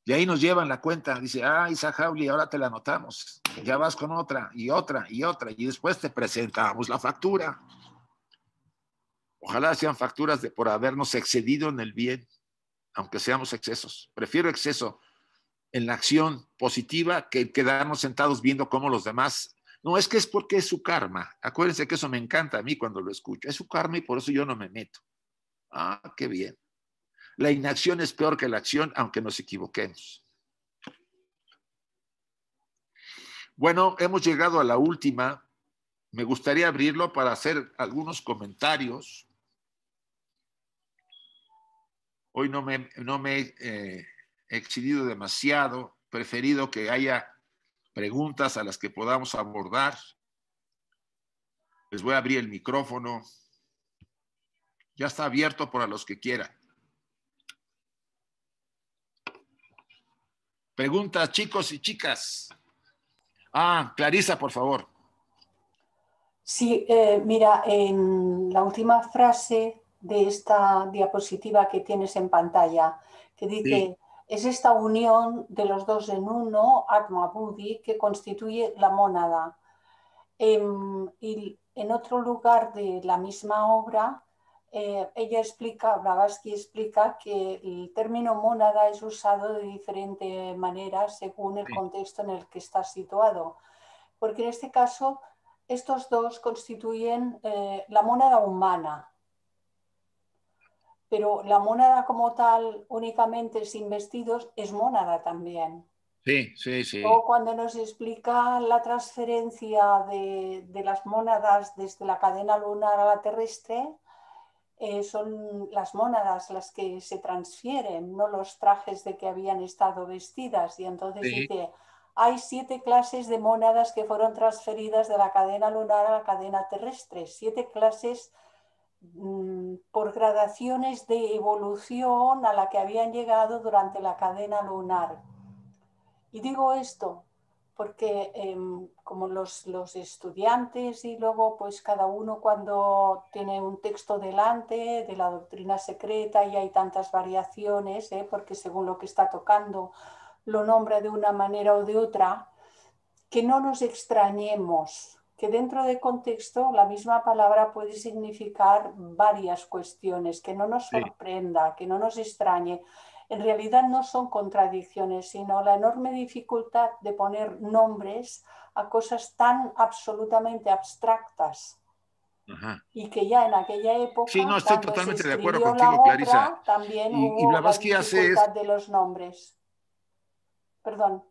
Y ahí nos llevan la cuenta, dice, ah, Isa Jauli, ahora te la anotamos. Ya vas con otra y otra y otra, y después te presentamos la factura. Ojalá sean facturas de por habernos excedido en el bien, aunque seamos excesos. Prefiero exceso en la acción positiva que quedarnos sentados viendo cómo los demás. No, es que es porque es su karma. Acuérdense que eso me encanta a mí cuando lo escucho. Es su karma y por eso yo no me meto. Ah, qué bien. La inacción es peor que la acción, aunque nos equivoquemos. Bueno, hemos llegado a la última. Me gustaría abrirlo para hacer algunos comentarios. Hoy no me, no me eh, excedido demasiado, preferido que haya preguntas a las que podamos abordar. Les voy a abrir el micrófono. Ya está abierto para los que quieran. Preguntas, chicos y chicas. Ah, Clarisa, por favor. Sí, eh, mira, en la última frase de esta diapositiva que tienes en pantalla, que dice, es esta unión de los dos en uno, Atma Buddhi, que constituye la mónada. Em, y en otro lugar de la misma obra, eh, ella explica, Blavatsky explica que el término mónada es usado de diferente manera según el contexto en el que está situado. Porque en este caso, estos dos constituyen eh, la mónada humana, pero la mónada como tal, únicamente sin vestidos, es mónada también. Sí, sí, sí. O cuando nos explica la transferencia de, las mónadas desde la cadena lunar a la terrestre, eh, son las mónadas las que se transfieren, no los trajes de que habían estado vestidas. Y entonces dice, hay siete clases de mónadas que fueron transferidas de la cadena lunar a la cadena terrestre, siete clases Mm, por gradaciones de evolución a la que habían llegado durante la cadena lunar. Y digo esto porque em, como los, los, estudiantes y luego pues cada uno cuando tiene un texto delante de la doctrina secreta y hay tantas variaciones, ¿eh? porque según lo que está tocando lo nombra de una manera o de otra, que no nos extrañemos, que dentro de contexto la misma palabra puede significar varias cuestiones, que no nos sorprenda, que no nos extrañe en realidad no son contradicciones, sino la enorme dificultad de poner nombres a cosas tan absolutamente abstractas. Y que ya en aquella época. Sí, no, estoy totalmente de acuerdo contigo, Clarisa. También y, hubo la dificultad de los nombres. Perdón.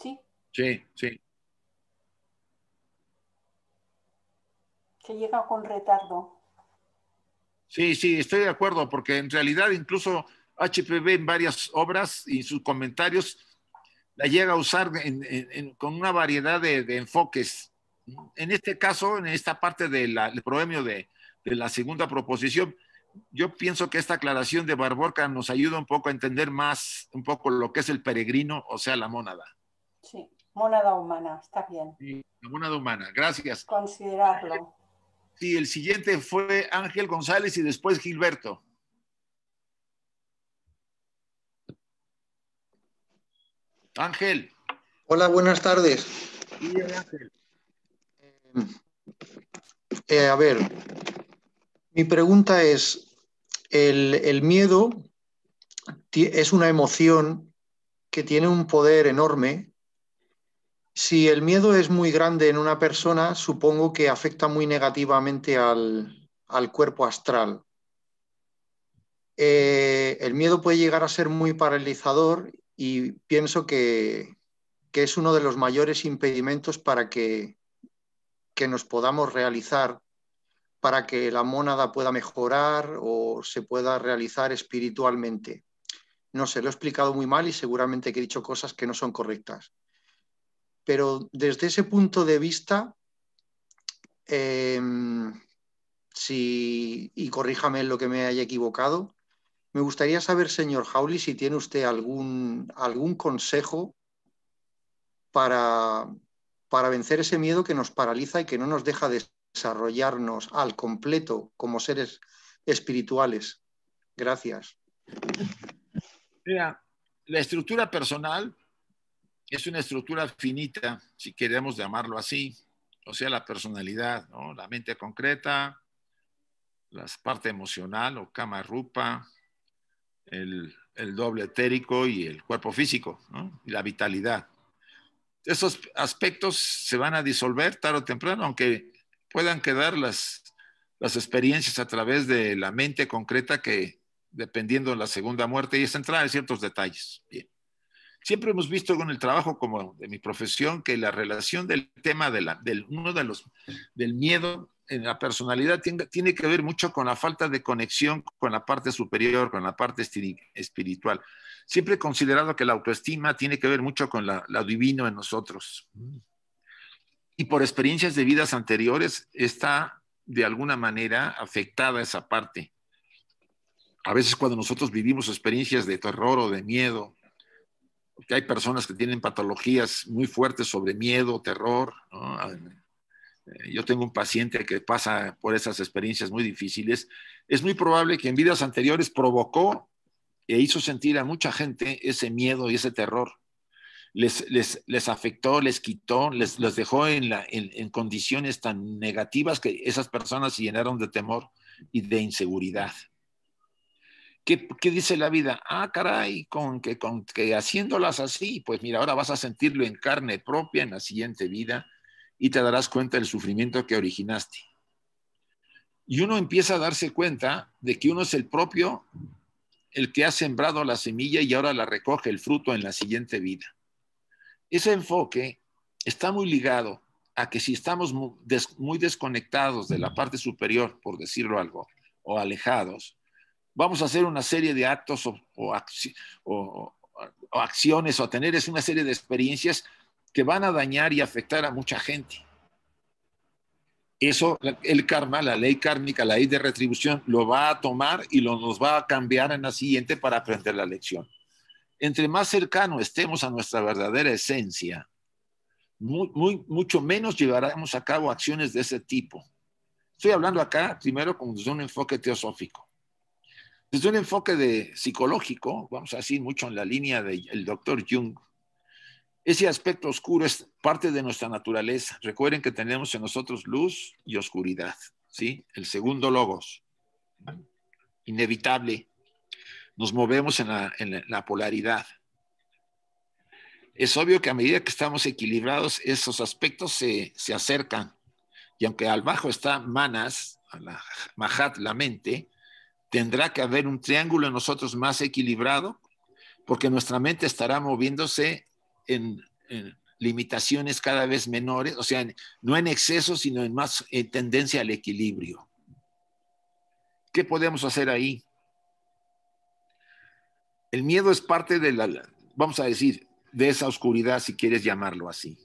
¿Sí? Sí, sí. Que llega con retardo. Sí, sí, estoy de acuerdo, porque en realidad incluso HPV en varias obras y sus comentarios la llega a usar con una variedad de, enfoques. En este caso, en esta parte del proemio de, la segunda proposición, yo pienso que esta aclaración de Barborca nos ayuda un poco a entender más un poco lo que es el peregrino, o sea, la mónada. Sí, mónada humana, está bien. Sí, la mónada humana, gracias. Considerarlo. Sí, el siguiente fue Ángel González y después Gilberto. Ángel. Hola, buenas tardes. Ángel. Eh, a ver, mi pregunta es, el, el miedo es una emoción que tiene un poder enorme si el miedo es muy grande en una persona, supongo que afecta muy negativamente al, cuerpo astral. Eh, el miedo puede llegar a ser muy paralizador y pienso que, es uno de los mayores impedimentos para que, que nos podamos realizar, para que la mónada pueda mejorar o se pueda realizar espiritualmente. No sé, lo he explicado muy mal y seguramente que he dicho cosas que no son correctas pero desde ese punto de vista, em, y corríjame en lo que me haya equivocado, me gustaría saber, señor Howley, si tiene usted algún, algún consejo para, para vencer ese miedo que nos paraliza y que no nos deja desarrollarnos al completo como seres espirituales. Gracias. Mira, la estructura personal es una estructura finita, si queremos llamarlo así, o sea, la personalidad, la mente concreta, la parte emocional o kama rupa, el, doble etérico y el cuerpo físico, y la vitalidad. Esos aspectos se van a disolver tarde o temprano, aunque puedan quedar las, las experiencias a través de la mente concreta que, dependiendo de la segunda muerte, y es entrar en ciertos detalles. Bien. Siempre hemos visto con el trabajo como de mi profesión que la relación del tema de la, del, uno de los, del miedo en la personalidad tiene, tiene, que ver mucho con la falta de conexión con la parte superior, con la parte espiritual. Siempre he considerado que la autoestima tiene que ver mucho con la, lo divino en nosotros. Y por experiencias de vidas anteriores está de alguna manera afectada esa parte. A veces cuando nosotros vivimos experiencias de terror o de miedo, porque hay personas que tienen patologías muy fuertes sobre miedo, terror. Eh, yo tengo un paciente que pasa por esas experiencias muy difíciles. Es muy probable que en vidas anteriores provocó e hizo sentir a mucha gente ese miedo y ese terror. Les, les, les afectó, les quitó, les, les dejó en, la, en, en condiciones tan negativas que esas personas se llenaron de temor y de inseguridad. ¿Qué, dice la vida? Ah, caray, con que, con que haciéndolas así, pues mira, ahora vas a sentirlo en carne propia en la siguiente vida y te darás cuenta del sufrimiento que originaste. Y uno empieza a darse cuenta de que uno es el propio, el que ha sembrado la semilla y ahora la recoge el fruto en la siguiente vida. Ese enfoque está muy ligado a que si estamos muy desconectados de la parte superior, por decirlo algo, o alejados, vamos a hacer una serie de actos o, acciones o a tener una serie de experiencias que van a dañar y afectar a mucha gente. Eso, el karma, la ley kármica, la ley de retribución, lo va a tomar y lo nos va a cambiar en la siguiente para aprender la lección. entre más cercano estemos a nuestra verdadera esencia, mucho menos llevaremos a cabo acciones de ese tipo. Estoy hablando acá primero con un enfoque teosófico. Desde un enfoque de psicológico, vamos a decir mucho en la línea del doctor Jung, ese aspecto oscuro es parte de nuestra naturaleza. Recuerden que tenemos en nosotros luz y oscuridad, ¿sí? El segundo logos, inevitable. Nos movemos en la, polaridad. Es obvio que a medida que estamos equilibrados, esos aspectos se, se acercan. Y aunque al bajo está manas, mahat, la mente, tendrá que haber un triángulo en nosotros más equilibrado, porque nuestra mente estará moviéndose en, limitaciones cada vez menores, o sea, no en exceso, sino en más tendencia al equilibrio. ¿Qué podemos hacer ahí? El miedo es parte de la, vamos a decir, de esa oscuridad, si quieres llamarlo así.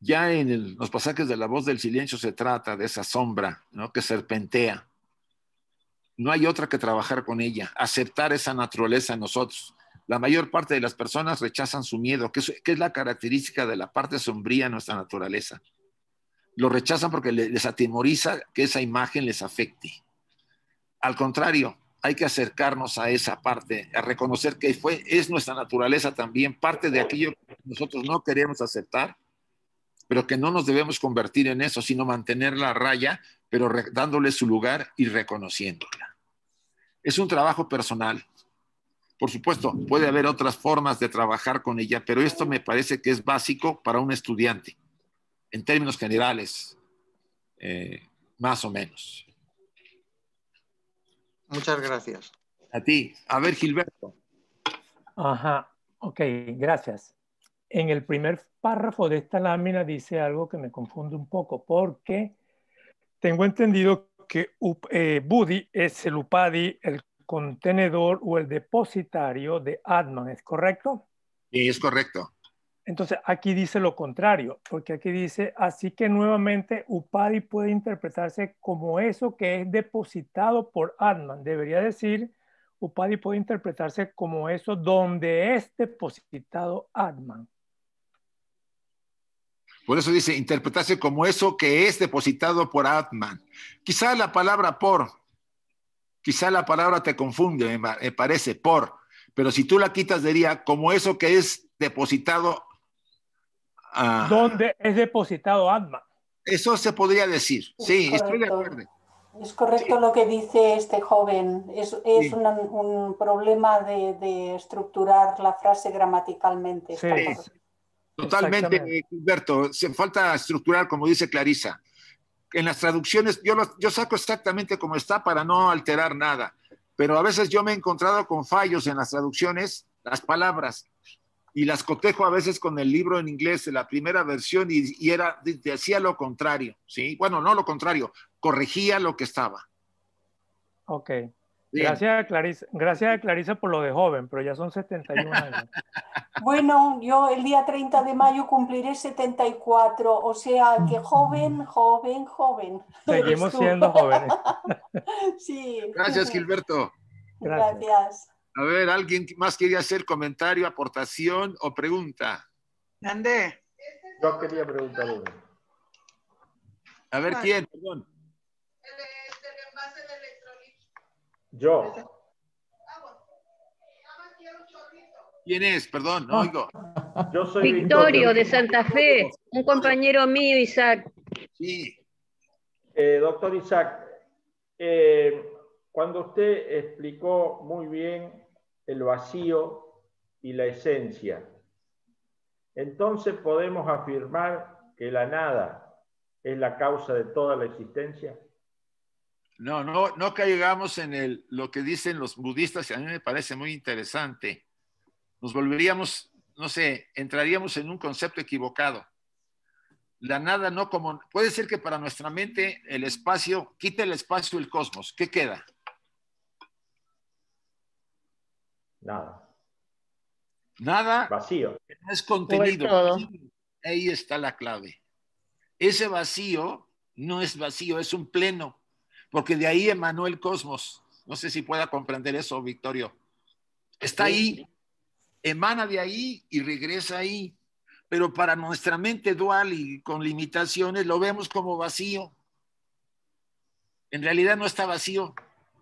Ya en los pasajes de la voz del silencio se trata de esa sombra ¿no? que serpentea. No hay otra que trabajar con ella, aceptar esa naturaleza en nosotros. La mayor parte de las personas rechazan su miedo, que es, la característica de la parte sombría de nuestra naturaleza. Lo rechazan porque les atemoriza que esa imagen les afecte. Al contrario, hay que acercarnos a esa parte, a reconocer que fue, es nuestra naturaleza también, parte de aquello que nosotros no queremos aceptar, pero que no nos debemos convertir en eso, sino mantener la raya, pero dándole su lugar y reconociéndola. Es un trabajo personal, por supuesto, puede haber otras formas de trabajar con ella, pero esto me parece que es básico para un estudiante, en términos generales, eh, más o menos. Muchas gracias. A ti. A ver, Gilberto. Ajá, ok, gracias. En el primer párrafo de esta lámina dice algo que me confunde un poco, porque tengo entendido que eh, Budi es el Upadi, el contenedor o el depositario de Atman, ¿es correcto? Sí, es correcto. Entonces aquí dice lo contrario, porque aquí dice, así que nuevamente Upadi puede interpretarse como eso que es depositado por Atman. Debería decir, Upadi puede interpretarse como eso donde es depositado Atman. Por eso dice, interpretarse como eso que es depositado por Atman. Quizá la palabra por Quizá la palabra te confunde, me parece, por, pero si tú la quitas diría como eso que es depositado. ¿Dónde es depositado Atma? Eso se podría decir, sí, estoy de acuerdo. Es correcto lo que dice este joven. Es, un problema de, estructurar la frase gramaticalmente. Totalmente, Humberto. Se falta estructurar, como dice Clarisa en las traducciones, yo, yo saco exactamente como está para no alterar nada, pero a veces yo me he encontrado con fallos en las traducciones, las palabras, y las cotejo a veces con el libro en inglés, la primera versión, y, era, decía lo contrario, ¿sí? Bueno, no lo contrario, corregía lo que estaba. Ok. Gracias a, Clarisa, gracias a Clarisa por lo de joven, pero ya son 71 años. (laughs) Bueno, yo el día 30 de mayo cumpliré 74, o sea que joven, joven, joven. (laughs) Seguimos siendo jóvenes. (laughs) sí. Gracias, Gilberto. Gracias. A ver, ¿alguien más quería hacer comentario, aportación o pregunta? Andé. Yo quería preguntar A ver, ¿quién? Perdón. Yo. ¿Quién es? Perdón, no oigo. Yo soy Victorio, de Santa Fe, un compañero mío, Isaac. Sí. Eh, doctor Isaac, eh, cuando usted explicó muy bien el vacío y la esencia, entonces podemos afirmar que la nada es la causa de toda la existencia. No, no, no caigamos en el, lo que dicen los budistas y a mí me parece muy interesante. Nos volveríamos, no sé, entraríamos en un concepto equivocado. La nada no como, puede ser que para nuestra mente el espacio, quite el espacio el cosmos, ¿qué queda? Nada. Nada. Vacío. No es contenido. Ahí está la clave. Ese vacío no es vacío, es un pleno porque de ahí emanó el cosmos. No sé si pueda comprender eso, Victorio. Está ahí, emana de ahí y regresa ahí. Pero para nuestra mente dual y con limitaciones lo vemos como vacío. En realidad no está vacío.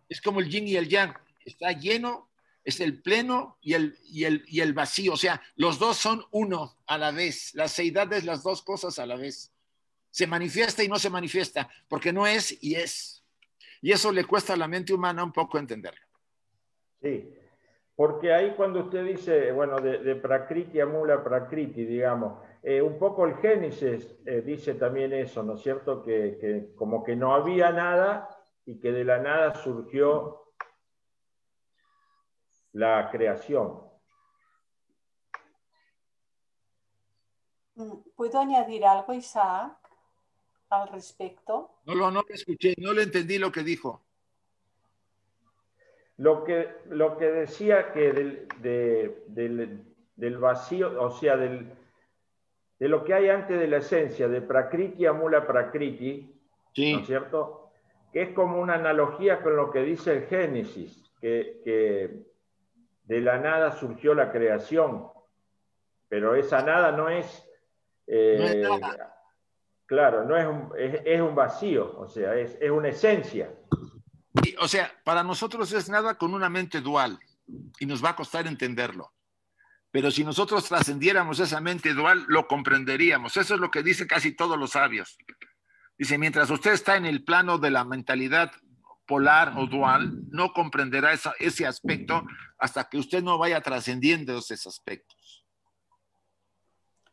Es como el yin y el yang. Está lleno, es el pleno y el, y el, y el vacío. O sea, los dos son uno a la vez. La seidad es las dos cosas a la vez. Se manifiesta y no se manifiesta, porque no es y es. Y eso le cuesta a la mente humana un poco entenderlo. Sí, porque ahí cuando usted dice, bueno, de, de Prakriti a Mula Prakriti, digamos, eh, un poco el Génesis eh, dice también eso, ¿no es cierto? Que, que, como que no había nada y que de la nada surgió la creación. Mm, ¿Puedo añadir algo, Isaac, al respecto? No, no, no lo escuché, no le entendí lo que dijo. Lo que, lo que decía que del, de, del, del, vacío, o sea, del, de lo que hay antes de la esencia, de Prakriti a Mula Prakriti, sí. ¿no es cierto? Que es como una analogía con lo que dice el Génesis, que, que de la nada surgió la creación, pero esa nada no es... Eh, no es nada. Claro, no es un, es, es un vacío, o sea, es, es una esencia. Sí, o sea, para nosotros es nada con una mente dual y nos va a costar entenderlo. Pero si nosotros trascendiéramos esa mente dual, lo comprenderíamos. Eso es lo que dicen casi todos los sabios. Dice, mientras usted está en el plano de la mentalidad polar o dual, no comprenderá esa, ese aspecto hasta que usted no vaya trascendiendo esos aspectos.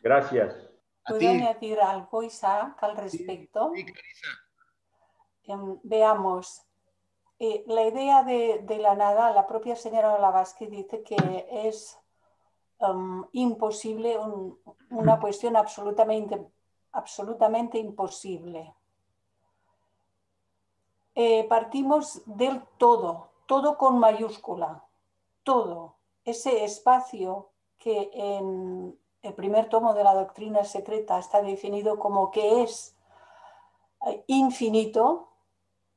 Gracias. ¿Puedo añadir algo, Isaac, al respecto? Sí, sí, um, veamos, eh, la idea de, de, la nada, la propia señora Blavatsky dice que es um, imposible, un, una cuestión absolutamente, absolutamente imposible. Eh, partimos del todo, todo con mayúscula, todo, ese espacio que en el primer tomo de la doctrina secreta está definido como que es infinito,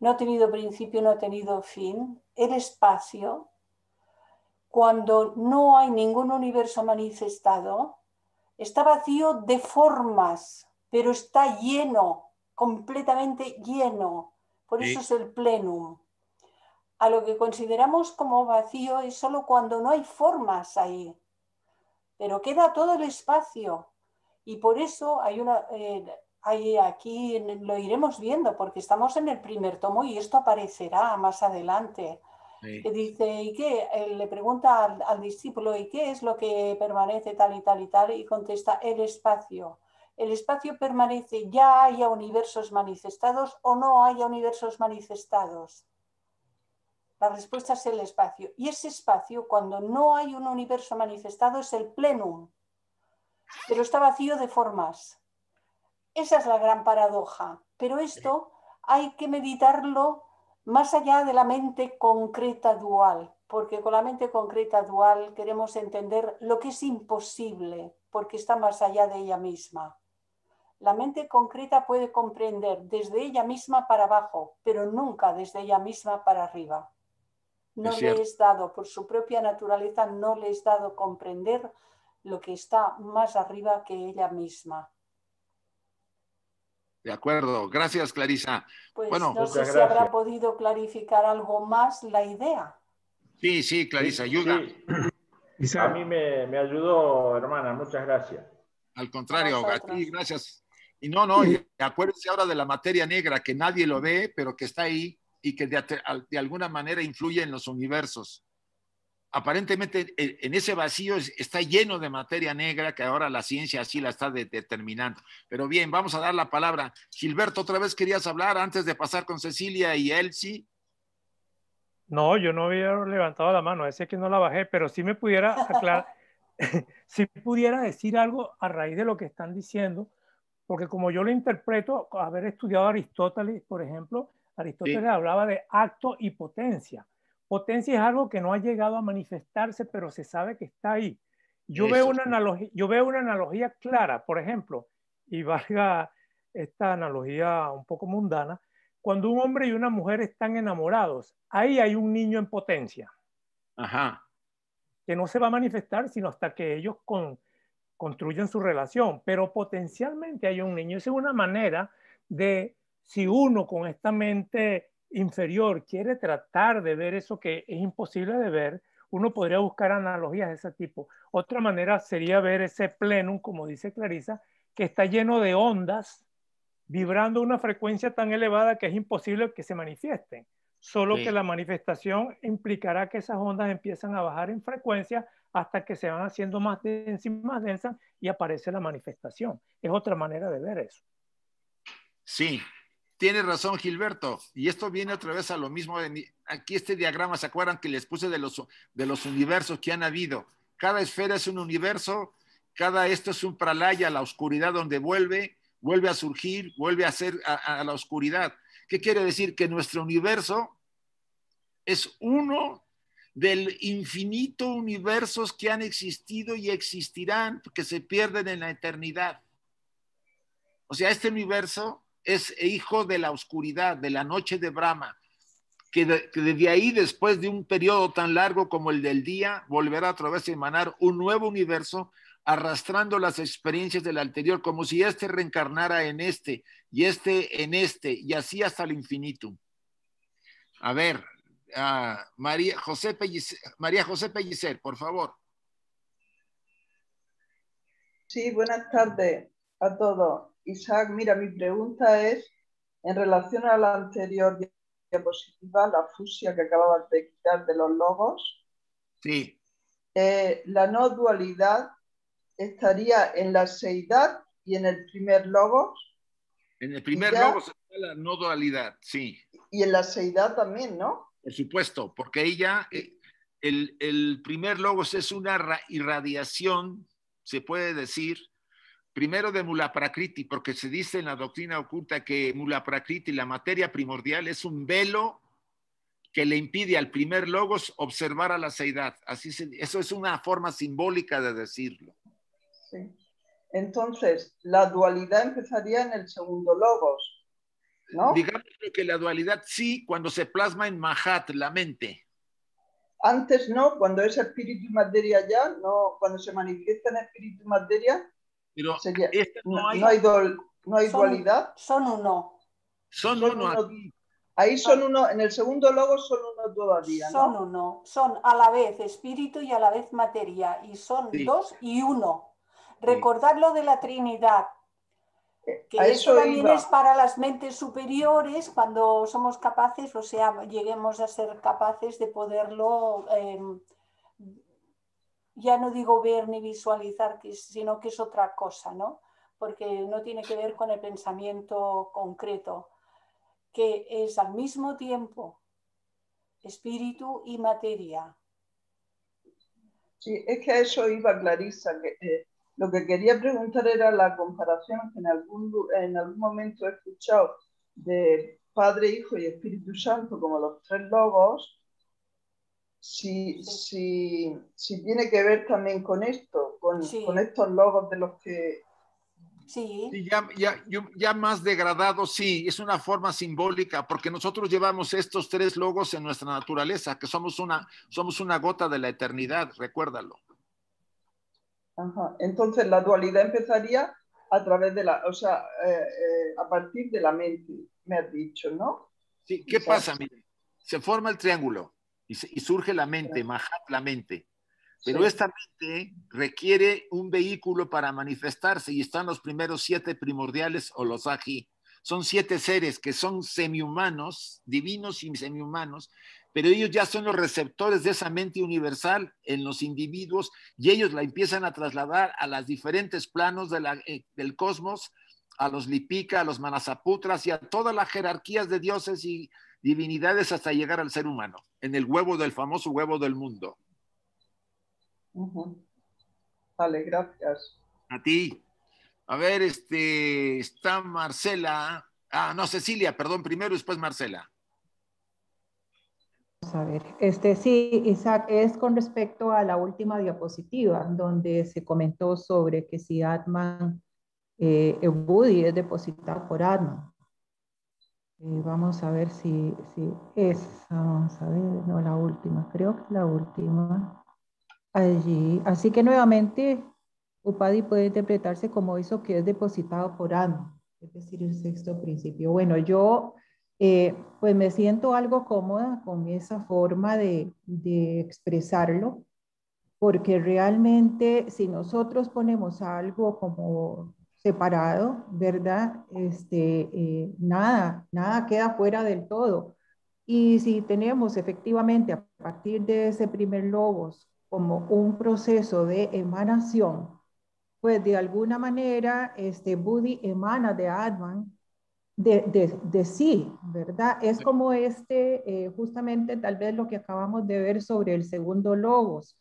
no ha tenido principio, no ha tenido fin, el espacio, cuando no hay ningún universo manifestado, está vacío de formas, pero está lleno, completamente lleno. Por eso sí. es el plenum. A lo que consideramos como vacío es solo cuando no hay formas ahí, pero queda todo el espacio. Y por eso hay una, eh, hay aquí lo iremos viendo, porque estamos en el primer tomo y esto aparecerá más adelante. Sí. Que dice, ¿y qué? Le pregunta al, al, discípulo, ¿y qué es lo que permanece tal y tal y tal? Y contesta, el espacio. El espacio permanece, ya haya universos manifestados o no haya universos manifestados. La respuesta es el espacio. Y ese espacio, cuando no hay un universo manifestado, es el plenum, pero está vacío de formas. Esa es la gran paradoja. Pero esto hay que meditarlo más allá de la mente concreta dual, porque con la mente concreta dual queremos entender lo que es imposible, porque está más allá de ella misma. La mente concreta puede comprender desde ella misma para abajo, pero nunca desde ella misma para arriba. No es le es dado, por su propia naturaleza, no le es dado comprender lo que está más arriba que ella misma. De acuerdo, gracias Clarisa. Pues bueno, no sé si habrá podido clarificar algo más la idea. Sí, sí, Clarisa, ayuda. Sí. (clears throat) A mí me, me, ayudó, hermana, muchas gracias. Al contrario, a ti, gracias. Y no, no, y acuérdense ahora de la materia negra, que nadie lo ve, pero que está ahí y que de, de alguna manera influye en los universos. Aparentemente en ese vacío está lleno de materia negra que ahora la ciencia así la está de, determinando. Pero bien, vamos a dar la palabra. Gilberto, otra vez querías hablar antes de pasar con Cecilia y Elsie. No, yo no había levantado la mano, ese que no la bajé, pero sí me pudiera aclarar, (laughs) (laughs) si pudiera decir algo a raíz de lo que están diciendo, porque como yo lo interpreto, haber estudiado a Aristóteles, por ejemplo, Aristóteles sí. hablaba de acto y potencia. Potencia es algo que no ha llegado a manifestarse, pero se sabe que está ahí. Yo, Eso, veo una, analogía, yo veo una analogía clara, por ejemplo, y (laughs) valga esta analogía un poco mundana, cuando un hombre y una mujer están enamorados, ahí hay un niño en potencia. Ajá. que no se va a manifestar sino hasta que ellos con, construyen su relación, pero potencialmente hay un niño. Esa es una manera de, si uno con esta mente inferior quiere tratar de ver eso que es imposible de ver, uno podría buscar analogías de ese tipo. Otra manera sería ver ese plenum, como dice Clarisa, que está lleno de ondas vibrando a una frecuencia tan elevada que es imposible que se manifiesten. Solo que la manifestación implicará que esas ondas empiezan a bajar en frecuencia hasta que se van haciendo más densas y más densas y aparece la manifestación. Es otra manera de ver eso. Sí, tiene razón Gilberto. Y esto viene otra vez a lo mismo. aquí este diagrama, ¿se acuerdan que les puse de los, de los universos que han habido? Cada esfera es un universo, cada esto es un pralaya, la oscuridad donde vuelve, vuelve a surgir, vuelve a ser a la oscuridad. ¿Qué quiere decir? Que nuestro universo es uno del infinito universos que han existido y existirán, que se pierden en la eternidad. O sea, este universo es hijo de la oscuridad, de la noche de Brahma, que, desde ahí, después de un periodo tan largo como el del día, volverá otra vez a emanar un nuevo universo, arrastrando las experiencias del anterior, como si éste reencarnara en este, y este en este, y así hasta el infinito. A ver, María, José Pellicer, María José Pellicer, por favor. Sí, buenas tardes a todos. Isaac, mira, mi pregunta es en relación a la anterior diapositiva, la fusia que acababas de quitar de los logos. Sí. Eh, la no dualidad estaría en la seidad y en el primer logo. En el primer logo está la no dualidad, sí. Y en la seidad también, ¿no? Por supuesto, porque ella, eh, el, el primer logos es una irradiación, se puede decir, primero de Mula Prakriti, porque se dice en la doctrina oculta que Mula Prakriti, la materia primordial, es un velo que le impide al primer logos observar a la seidad. Así eso es una forma simbólica de decirlo. Sí. Entonces, la dualidad empezaría en el segundo logos. Digamos que la dualidad sí, cuando se plasma en Mahat, la mente. Antes no, cuando es espíritu y materia ya, no, cuando se manifiesta en espíritu y materia, Pero no, hay, dualidad. Son uno. Son, uno. Ahí son uno, en el segundo logo son uno todavía. Son uno, son a la vez espíritu y a la vez materia, y son dos y uno. Recordar lo de la Trinidad, que eso, también es para las mentes superiores cuando somos capaces, o sea, lleguemos a ser capaces de poderlo, em, ya no digo ver ni visualizar, sino que es otra cosa, ¿no? Porque no tiene que ver con el pensamiento concreto, que es al mismo tiempo espíritu y materia. Sí, es que a eso iba Clarisa, que eh, lo que quería preguntar era la comparación que en algún, en algún momento he escuchado de Padre, Hijo y Espíritu Santo como los tres logos, si, si, si tiene que ver también con esto, con, con estos logos de los que... Sí. ya, ya, ya, más degradado, sí, es una forma simbólica, porque nosotros llevamos estos tres logos en nuestra naturaleza, que somos una, somos una gota de la eternidad, recuérdalo. Entonces la dualidad empezaría a través de la, o sea, eh, eh, a partir de la mente, me has dicho, ¿no? Sí, ¿qué pasa? Mire, se forma el triángulo y, surge la mente, Mahat, la mente. Pero esta mente requiere un vehículo para manifestarse y están los primeros siete primordiales o los aji. Son siete seres que son semihumanos, divinos y semihumanos, pero ellos ya son los receptores de esa mente universal en los individuos y ellos la empiezan a trasladar a los diferentes planos eh, del cosmos, a los Lipika, a los Manasaputras y a todas las jerarquías de dioses y divinidades hasta llegar al ser humano, en el huevo del famoso huevo del mundo. Vale, gracias. A ti. A ver, este, está Marcela. Ah, no, Cecilia, perdón, primero y después Marcela. A ver, este sí, Isaac, es con respecto a la última diapositiva, donde se comentó sobre que si Atman, eh, Budi es depositado por Atman. Eh, vamos a ver si, si es, vamos a ver, no la última, creo que la última. allí. Así que nuevamente, Upadi puede interpretarse como eso que es depositado por Atma, es decir, el sexto principio. Bueno, yo eh, pues me siento algo cómoda con esa forma de, de expresarlo, porque realmente si nosotros ponemos algo como separado, ¿verdad? Este, eh, nada, nada queda fuera del todo. Y si tenemos efectivamente a partir de ese primer logos como un proceso de emanación, pues de alguna manera este Buddhi emana de Atman de, de, de sí, ¿verdad? Es como este, eh, justamente tal vez lo que acabamos de ver sobre el segundo logos,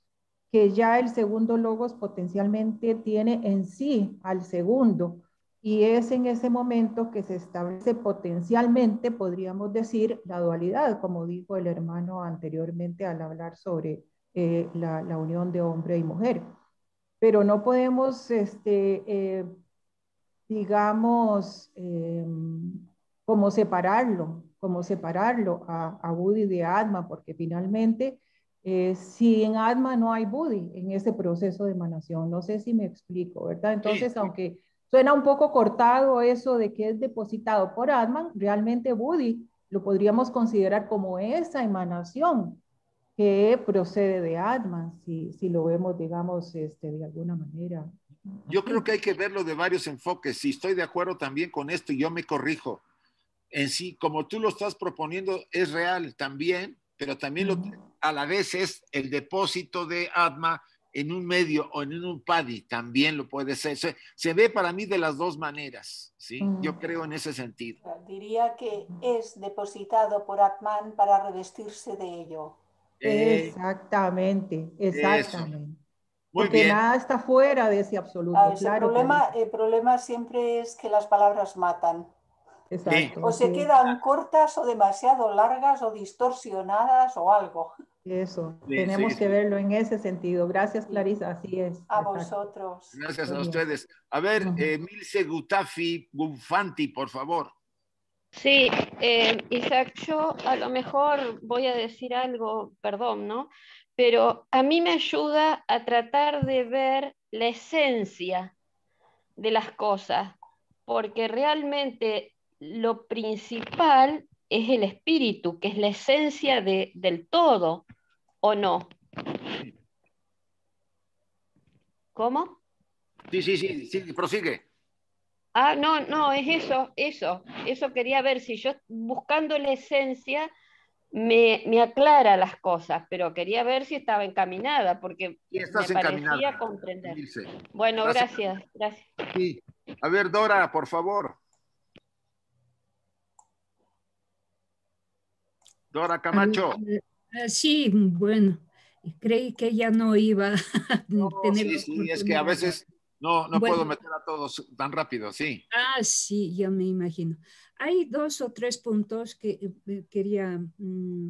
que ya el segundo logos potencialmente tiene en sí al segundo, y es en ese momento que se establece potencialmente, podríamos decir, la dualidad, como dijo el hermano anteriormente al hablar sobre eh, la, la, unión de hombre y mujer. Pero no podemos, este, eh, digamos, eh, como separarlo, como separarlo a, a de Atma, porque finalmente eh, si en Atma no hay Buddhi en ese proceso de emanación. No sé si me explico, ¿verdad? Entonces, aunque suena un poco cortado eso de que es depositado por Atman, realmente Buddhi lo podríamos considerar como esa emanación que procede de Atman, si, si lo vemos, digamos, este, de alguna manera. Yo creo que hay que verlo de varios enfoques. Si estoy de acuerdo también con esto, y yo me corrijo. En sí, como tú lo estás proponiendo, es real también, pero también lo, a la vez es el depósito de Atma en un medio o en un PADI, también lo puede ser. Se, se ve para mí de las dos maneras, ¿sí? Yo creo en ese sentido. Diría que es depositado por Atman para revestirse de ello. Eh, exactamente, exactamente. Muy Porque bien. nada está fuera de ese absoluto. Ah, claro, problema, el problema siempre es que las palabras matan. Exacto. O se quedan cortas o demasiado largas o distorsionadas o algo. Eso, sí, tenemos sí, que verlo en ese sentido. Gracias, Clarisa, así es. A Exacto. vosotros. Gracias a ustedes. A ver, uh -huh. eh, Milce Gutafi Gufanti, por favor. Sí, eh, Isaac, yo a lo mejor voy a decir algo, perdón, ¿no? Pero a mí me ayuda a tratar de ver la esencia de las cosas, porque realmente lo principal es el espíritu, que es la esencia de, del todo, ¿o no? ¿Cómo? Sí, sí, sí, sí, prosigue. Ah, no, no, es eso, eso, eso quería ver si yo buscando la esencia me, me aclara las cosas, pero quería ver si estaba encaminada, porque sí, estás me parecía comprender. Bueno, gracias, gracias. Sí. A ver, Dora, por favor. Dora Camacho. Uh, sí, bueno, creí que ya no iba (laughs) a no, tener. Sí, sí, es que a veces no, no bueno, puedo meter a todos tan rápido, sí. Ah, sí, ya me imagino. Hay dos o tres puntos que eh, quería, mmm,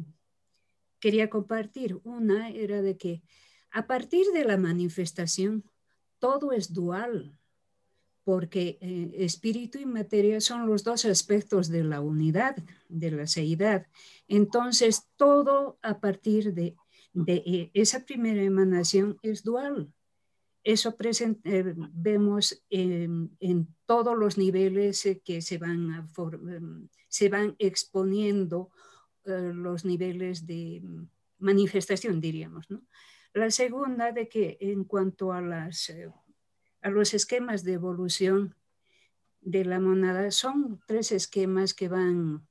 quería compartir. Una era de que a partir de la manifestación, todo es dual porque eh, espíritu y materia son los dos aspectos de la unidad, de la seidad. Entonces, todo a partir de, de eh, esa primera emanación es dual. Eso eh, vemos en, en, todos los niveles eh, que se van, a em, se van exponiendo eh, los niveles de manifestación, diríamos. ¿no? La segunda, de que en cuanto a las a los esquemas de evolución de la monada son tres esquemas que van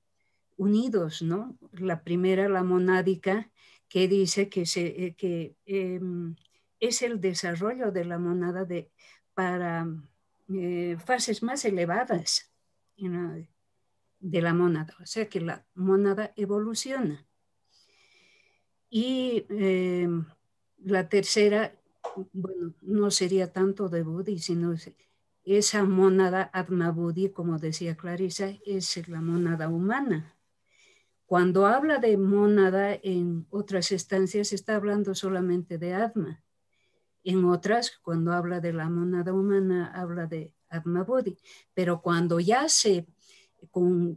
unidos, ¿no? La primera, la monádica, que dice que, se, eh, que eh, es el desarrollo de la monada de, para eh, fases más elevadas de la monada, o sea que la monada evoluciona. Y eh, la tercera bueno, no sería tanto de Buddhi, sino esa monada Atma Buddhi, como decía Clarisa, es la monada humana. Cuando habla de monada en otras estancias, está hablando solamente de Atma. En otras, cuando habla de la monada humana, habla de Atma Buddhi. Pero cuando ya se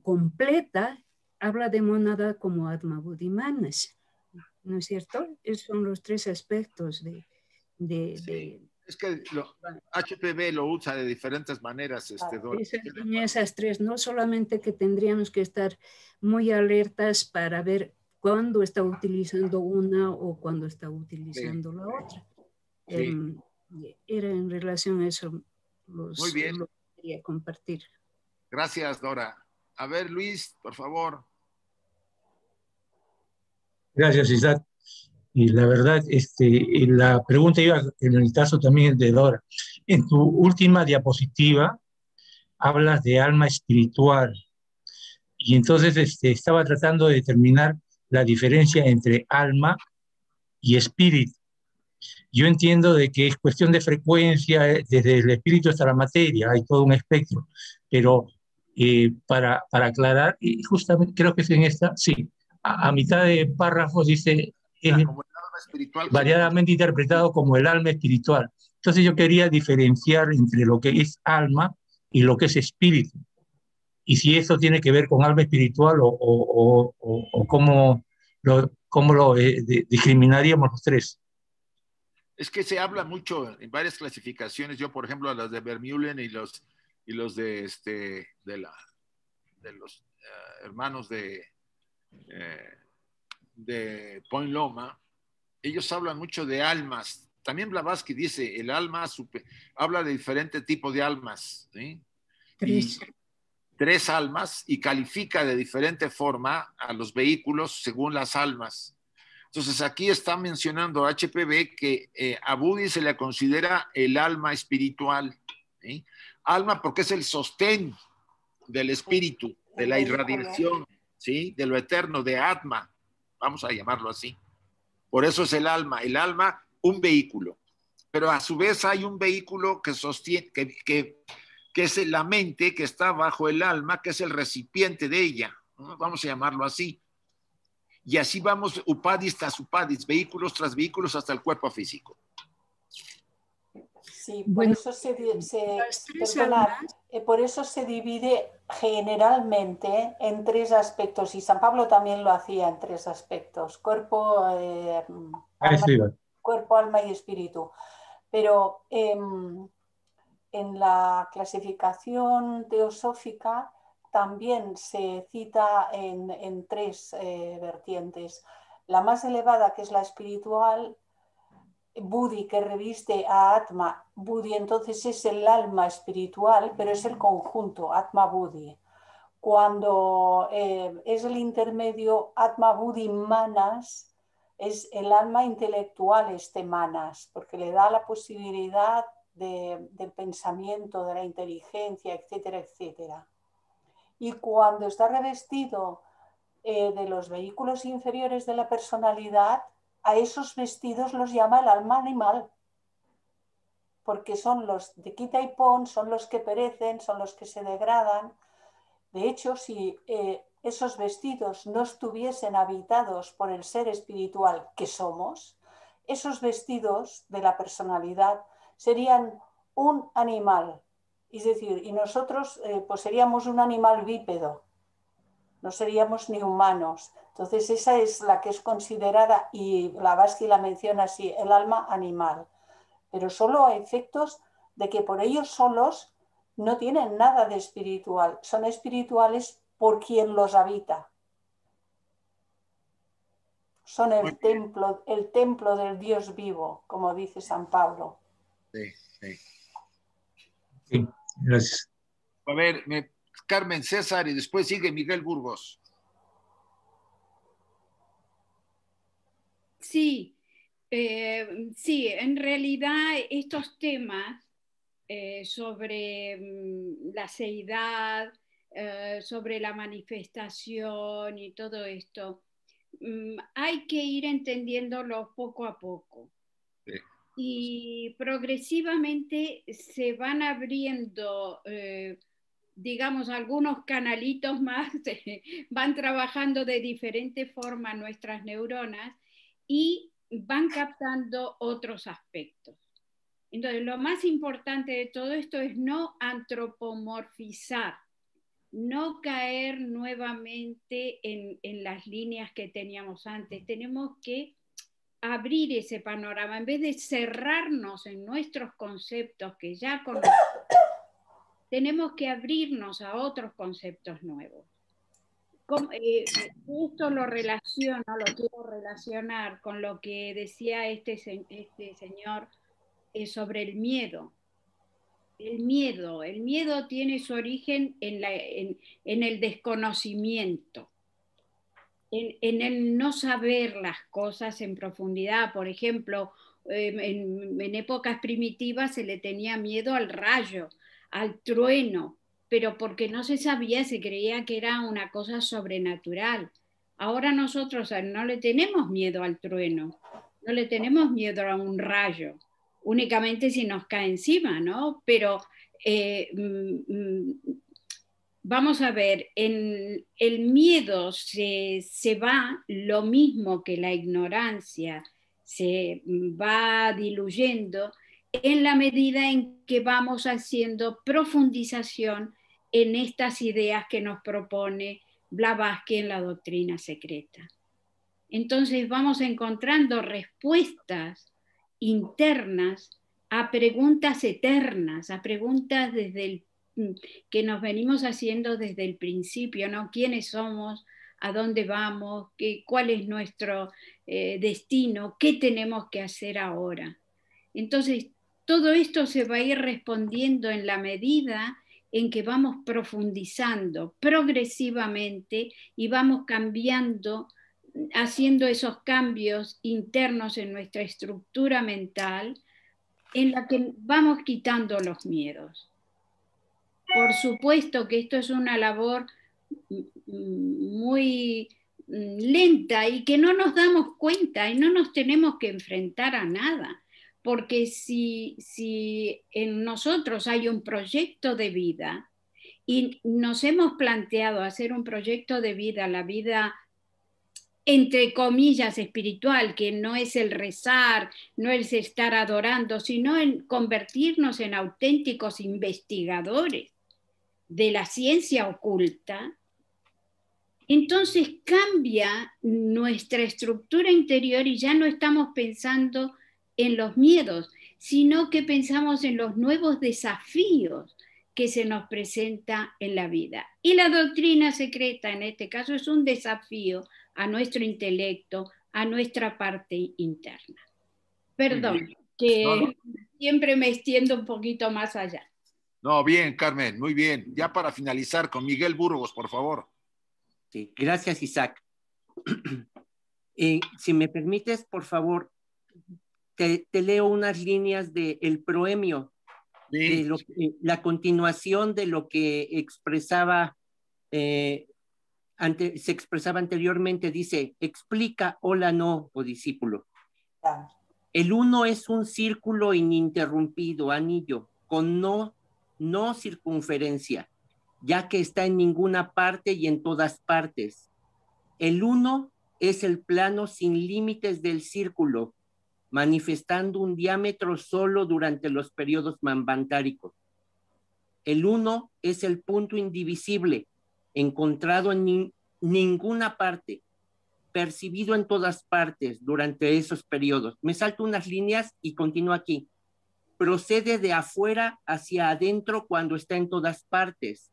completa, habla de monada como Atma Buddhi Manas. ¿No es cierto? Esos son los tres aspectos de, de, es que HPV lo usa de diferentes maneras. Este, en esas tres, no solamente que tendríamos que estar muy alertas para ver cuándo está utilizando una o cuándo está utilizando la otra. Em, era en relación a eso. muy bien. Lo quería compartir. Gracias, Dora. A ver, Luis, por favor. Gracias, Isaac. Y la verdad, este, la pregunta iba en el caso también de Dora. En tu última diapositiva hablas de alma espiritual. Y entonces este, estaba tratando de determinar la diferencia entre alma y espíritu. Yo entiendo de que es cuestión de frecuencia, eh, desde el espíritu hasta la materia, hay todo un espectro, pero eh, para, para, aclarar, y justamente creo que es en esta, sí, a, a mitad de párrafos dice variadamente interpretado como el alma espiritual. Entonces yo quería diferenciar entre lo que es alma y lo que es espíritu. Y si eso tiene que ver con alma espiritual o, o, o, cómo lo, cómo lo eh, discriminaríamos los tres. Es que se habla mucho en varias clasificaciones. Yo, por ejemplo, las de Vermeulen y los, y los de, este, de, la, de los eh, hermanos de, eh, de Point Loma, ellos hablan mucho de almas. También Blavatsky dice, el alma habla de diferentes tipos de almas. Tres. tres almas y califica de diferente forma a los vehículos según las almas. Entonces aquí está mencionando HPV que eh, a Budi se le considera el alma espiritual. Alma porque es el sostén del espíritu, de la irradiación, ¿sí? de lo eterno, de Atma vamos a llamarlo así. Por eso es el alma. El alma, un vehículo. Pero a su vez hay un vehículo que sostiene, que, que, es la mente que está bajo el alma, que es el recipiente de ella. Vamos a llamarlo así. Y así vamos upadis tras upadis, vehículos tras vehículos hasta el cuerpo físico. Sí, por, eso se, por eso se divide generalmente en tres aspectos y San Pablo también lo hacía en tres aspectos, cuerpo, eh, alma, cuerpo alma y espíritu. Pero em, en la clasificación teosófica también se cita en, en tres eh, vertientes. La más elevada, que es la espiritual, Budi que reviste a Atma, Budi entonces es el alma espiritual, pero es el conjunto, Atma Budi. Cuando eh, es el intermedio Atma Budi Manas, es el alma intelectual este Manas, porque le da la posibilidad del pensamiento, de la inteligencia, etcétera, etcétera. Y cuando está revestido eh, de los vehículos inferiores de la personalidad, a esos vestidos los llama el alma animal, porque son los de quita y pon, son los que perecen, son los que se degradan. De hecho, si eh, esos vestidos no estuviesen habitados por el ser espiritual que somos, esos vestidos de la personalidad serían un animal, es decir, y nosotros eh, pues seríamos un animal bípedo, no seríamos ni humanos. Entonces esa es la que es considerada, y la Basqui la menciona así, el alma animal, pero solo a efectos de que por ellos solos no tienen nada de espiritual, son espirituales por quien los habita. Son el templo, el templo del Dios vivo, como dice San Pablo. Sí, sí. sí gracias. A ver, me Carmen César y después sigue Miguel Burgos. Sí, eh, sí, en realidad estos temas eh, sobre mm, la seidad, eh, sobre la manifestación y todo esto, mm, hay que ir entendiéndolo poco a poco. Y progresivamente se van abriendo digamos, algunos canalitos más (laughs) van trabajando de diferente forma nuestras neuronas y van captando otros aspectos. Entonces, lo más importante de todo esto es no antropomorfizar, no caer nuevamente en, las líneas que teníamos antes. Tenemos que abrir ese panorama, en vez de cerrarnos en nuestros conceptos que ya conocemos, tenemos que abrirnos a otros conceptos nuevos. Eh, esto lo relaciono, lo quiero relacionar con lo que decía este, este señor eh, sobre el miedo. El miedo, el miedo tiene su origen en, el desconocimiento, en, el no saber las cosas en profundidad. Por ejemplo, em, en, épocas primitivas se le tenía miedo al rayo, al trueno, pero porque no se sabía, se creía que era una cosa sobrenatural. Ahora nosotros no le tenemos miedo al trueno, no le tenemos miedo a un rayo, únicamente si nos cae encima, ¿no? Pero eh, mm, mm, vamos a ver, en el miedo se, se, va lo mismo que la ignorancia, se va diluyendo en la medida en que vamos haciendo profundización en estas ideas que nos propone Blavatsky en la doctrina secreta. Entonces vamos encontrando respuestas internas a preguntas eternas, a preguntas desde el, mm, que nos venimos haciendo desde el principio, ¿no? ¿Quiénes somos? ¿A dónde vamos? ¿Qué, ¿Cuál es nuestro eh, destino? ¿Qué tenemos que hacer ahora? Entonces, todo esto se va a ir respondiendo en la medida en que vamos profundizando progresivamente y vamos cambiando haciendo esos cambios internos en nuestra estructura mental en la que vamos quitando los miedos. Por supuesto que esto es una labor muy lenta y que no nos damos cuenta y no nos tenemos que enfrentar a nada, porque si, si en nosotros hay un proyecto de vida y nos hemos planteado hacer un proyecto de vida, la vida entre comillas, espiritual, que no es el rezar, no es estar adorando, sino en convertirnos en auténticos investigadores de la ciencia oculta, entonces cambia nuestra estructura interior y ya no estamos pensando en los miedos, sino que pensamos en los nuevos desafíos que se nos presenta en la vida. Y la doctrina secreta en este caso es un desafío a nuestro intelecto, a nuestra parte interna. Perdón, que siempre me extiendo un poquito más allá. No, bien, Carmen, muy bien. Ya para finalizar con Miguel Burgos, por favor. Sí, gracias, Isaac. (clears throat) Eh, si me permites, por favor, te, leo unas líneas del el proemio, de la continuación de lo que expresaba eh, se expresaba anteriormente, dice, explica hola no, o discípulo. El uno es un círculo ininterrumpido, anillo, con no, no circunferencia, ya que está en ninguna parte y en todas partes. El uno es el plano sin límites del círculo, manifestando un diámetro solo durante los periodos mambantáricos. El uno es el punto indivisible, encontrado en ninguna parte, percibido en todas partes durante esos periodos. Me salto unas líneas y continúo aquí. Procede de afuera hacia adentro cuando está en todas partes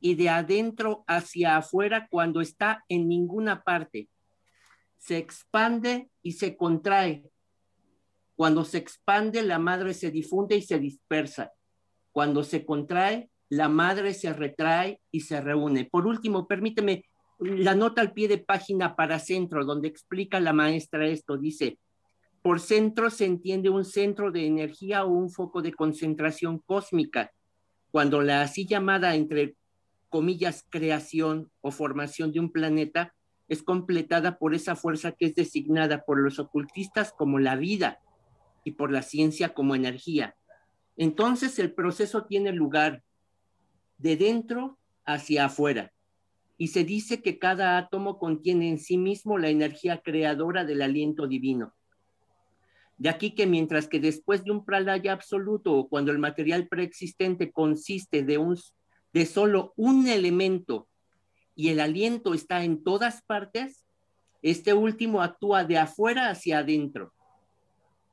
y de adentro hacia afuera cuando está en ninguna parte. Se expande y se contrae. Cuando se expande, la madre se difunde y se dispersa. Cuando se contrae, la madre se retrae y se reúne. Por último, permíteme la nota al pie de página para centro, donde explica la maestra esto, dice, por centro se entiende un centro de energía o un foco de concentración cósmica, cuando la así llamada, entre comillas, creación o formación de un planeta es completada por esa fuerza que es designada por los ocultistas como la vida y por la ciencia como energía. Entonces el proceso tiene lugar de dentro hacia afuera. Y se dice que cada átomo contiene en sí mismo la energía creadora del aliento divino. De aquí que mientras que después de un pralaya absoluto o cuando el material preexistente consiste de, un, de solo un elemento y el aliento está en todas partes, Este último actúa de afuera hacia adentro.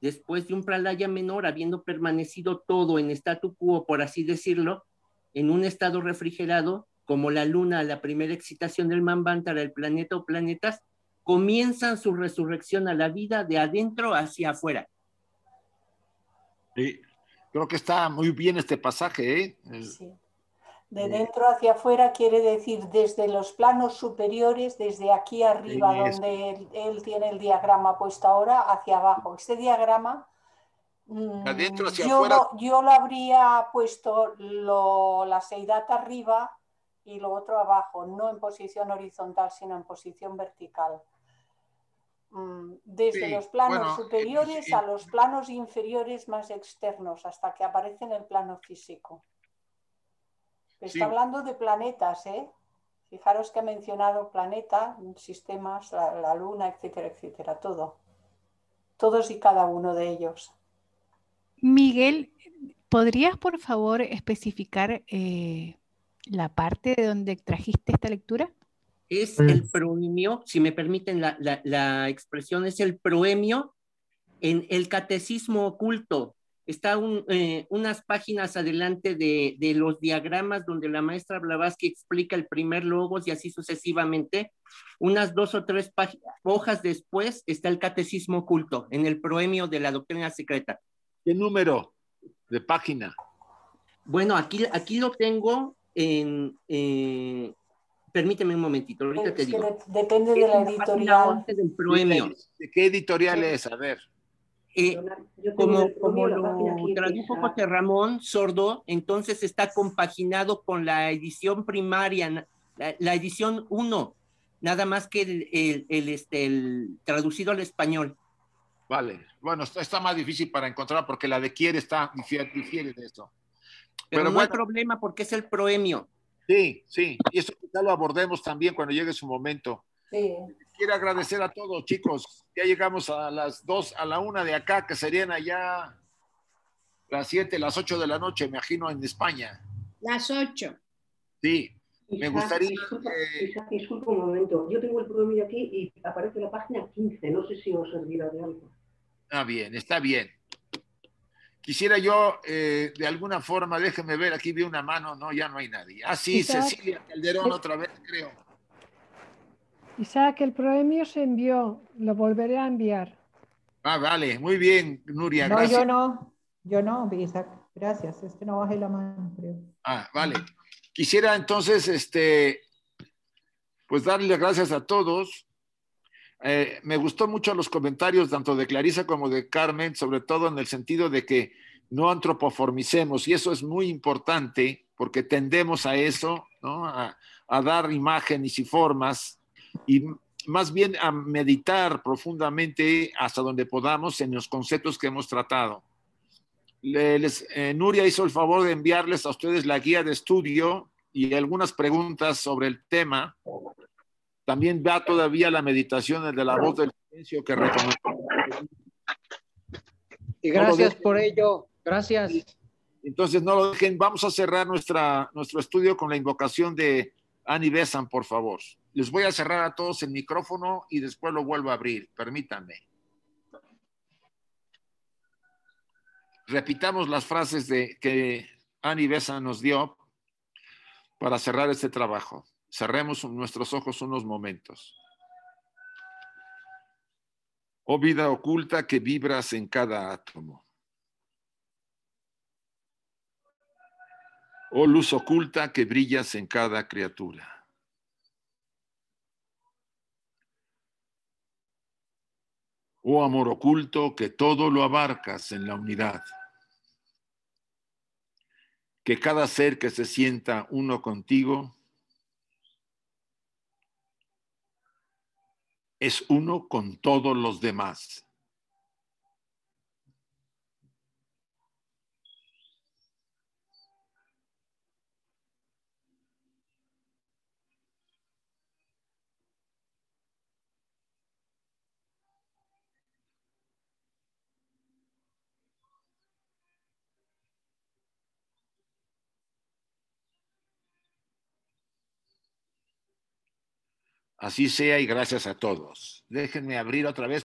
Después de un pralaya menor, habiendo permanecido todo en statu quo, por así decirlo, en un estado refrigerado, como la luna a la primera excitación del Manvantara, el planeta o planetas, comienzan su resurrección a la vida de adentro hacia afuera. Sí, creo que está muy bien este pasaje. ¿eh? De dentro hacia afuera quiere decir desde los planos superiores, desde aquí arriba, donde él, tiene el diagrama puesto ahora, hacia abajo. Este diagrama, mm, Adentro hacia yo, afuera. Lo, yo lo habría puesto lo, la seidad arriba y lo otro abajo, no en posición horizontal, sino en posición vertical. Mm, desde Sí, los planos bueno, superiores en- a los planos inferiores más externos, hasta que aparece en el plano físico. Está Sí. hablando de planetas, ¿eh? Fijaros que ha mencionado planeta, sistemas, la, la luna, etcétera, etcétera, todo. Todos y cada uno de ellos. Miguel, ¿podrías por favor especificar eh, la parte de donde trajiste esta lectura? Es el proemio, si me permiten la, la- la expresión, es el proemio en el catecismo oculto. Está un, eh, unas páginas adelante de, de los diagramas donde la maestra Blavatsky explica el primer logos y así sucesivamente. Unas dos o tres hojas después está el catecismo oculto en el proemio de la doctrina secreta. ¿Qué número de página? Bueno, aquí, aquí lo tengo en... eh, permíteme un momentito, ahorita te Es digo. de- depende de la editorial. 11 del proemio. ¿De qué editorial es? A ver. Eh, Yo como, el como lo tradujo José Ramón Sordo, entonces está compaginado con la edición primaria, la, la edición 1, nada más que el, el- el, este, el traducido al español. Vale. Bueno, está, está más difícil para encontrar porque la de quiere está difiere, difiere de esto. Pero, Pero no hay bueno. problema porque es el proemio. Sí, sí. Y eso quizá lo abordemos también cuando llegue su momento. Sí. Quiero agradecer a todos, chicos. Ya llegamos a las dos, a la una de acá, que serían allá las siete, las ocho de la noche, me imagino, en España. Las ocho. Sí. Me gustaría Disculpa, Isaac, disculpa un momento. Yo tengo el proemio aquí y aparece la página 15. No sé si os servirá de algo. Ah, bien, está bien. Quisiera yo, eh, de alguna forma, déjeme ver, aquí vi una mano, no, ya no hay nadie. Ah, sí, Isaac. Cecilia Calderón otra vez, creo. Isaac, el proemio se envió, lo volveré a enviar. Ah, vale, muy bien, Nuria, No, gracias. yo no, yo no, Isaac, gracias. Es que no bajé la mano, creo. Ah, vale. Quisiera entonces, este, pues darle gracias a todos. Eh, me gustó mucho los comentarios tanto de Clarisa como de Carmen, sobre todo en el sentido de que no antropoformicemos, y eso es muy importante porque tendemos a eso, ¿no? A, a dar imágenes y formas, y más bien a meditar profundamente hasta donde podamos en los conceptos que hemos tratado. Le- les- eh, Nuria hizo el favor de enviarles a ustedes la guía de estudio y algunas preguntas sobre el tema. También va todavía la meditación de la voz del silencio que recomendó. Y gracias por ello. Gracias. Entonces, no lo dejen. Vamos a cerrar nuestra, nuestro estudio con la invocación de Annie Besant, por favor. Les voy a cerrar a todos el micrófono y después lo vuelvo a abrir. Permítanme. Repitamos las frases de, que Annie Besant nos dio para cerrar este trabajo. Cerremos nuestros ojos unos momentos. Oh vida oculta que vibras en cada átomo. Oh luz oculta que brillas en cada criatura. Oh amor oculto que todo lo abarcas en la unidad. Que cada ser que se sienta uno contigo es uno con todos los demás. Así sea y gracias a todos. Déjenme abrir otra vez.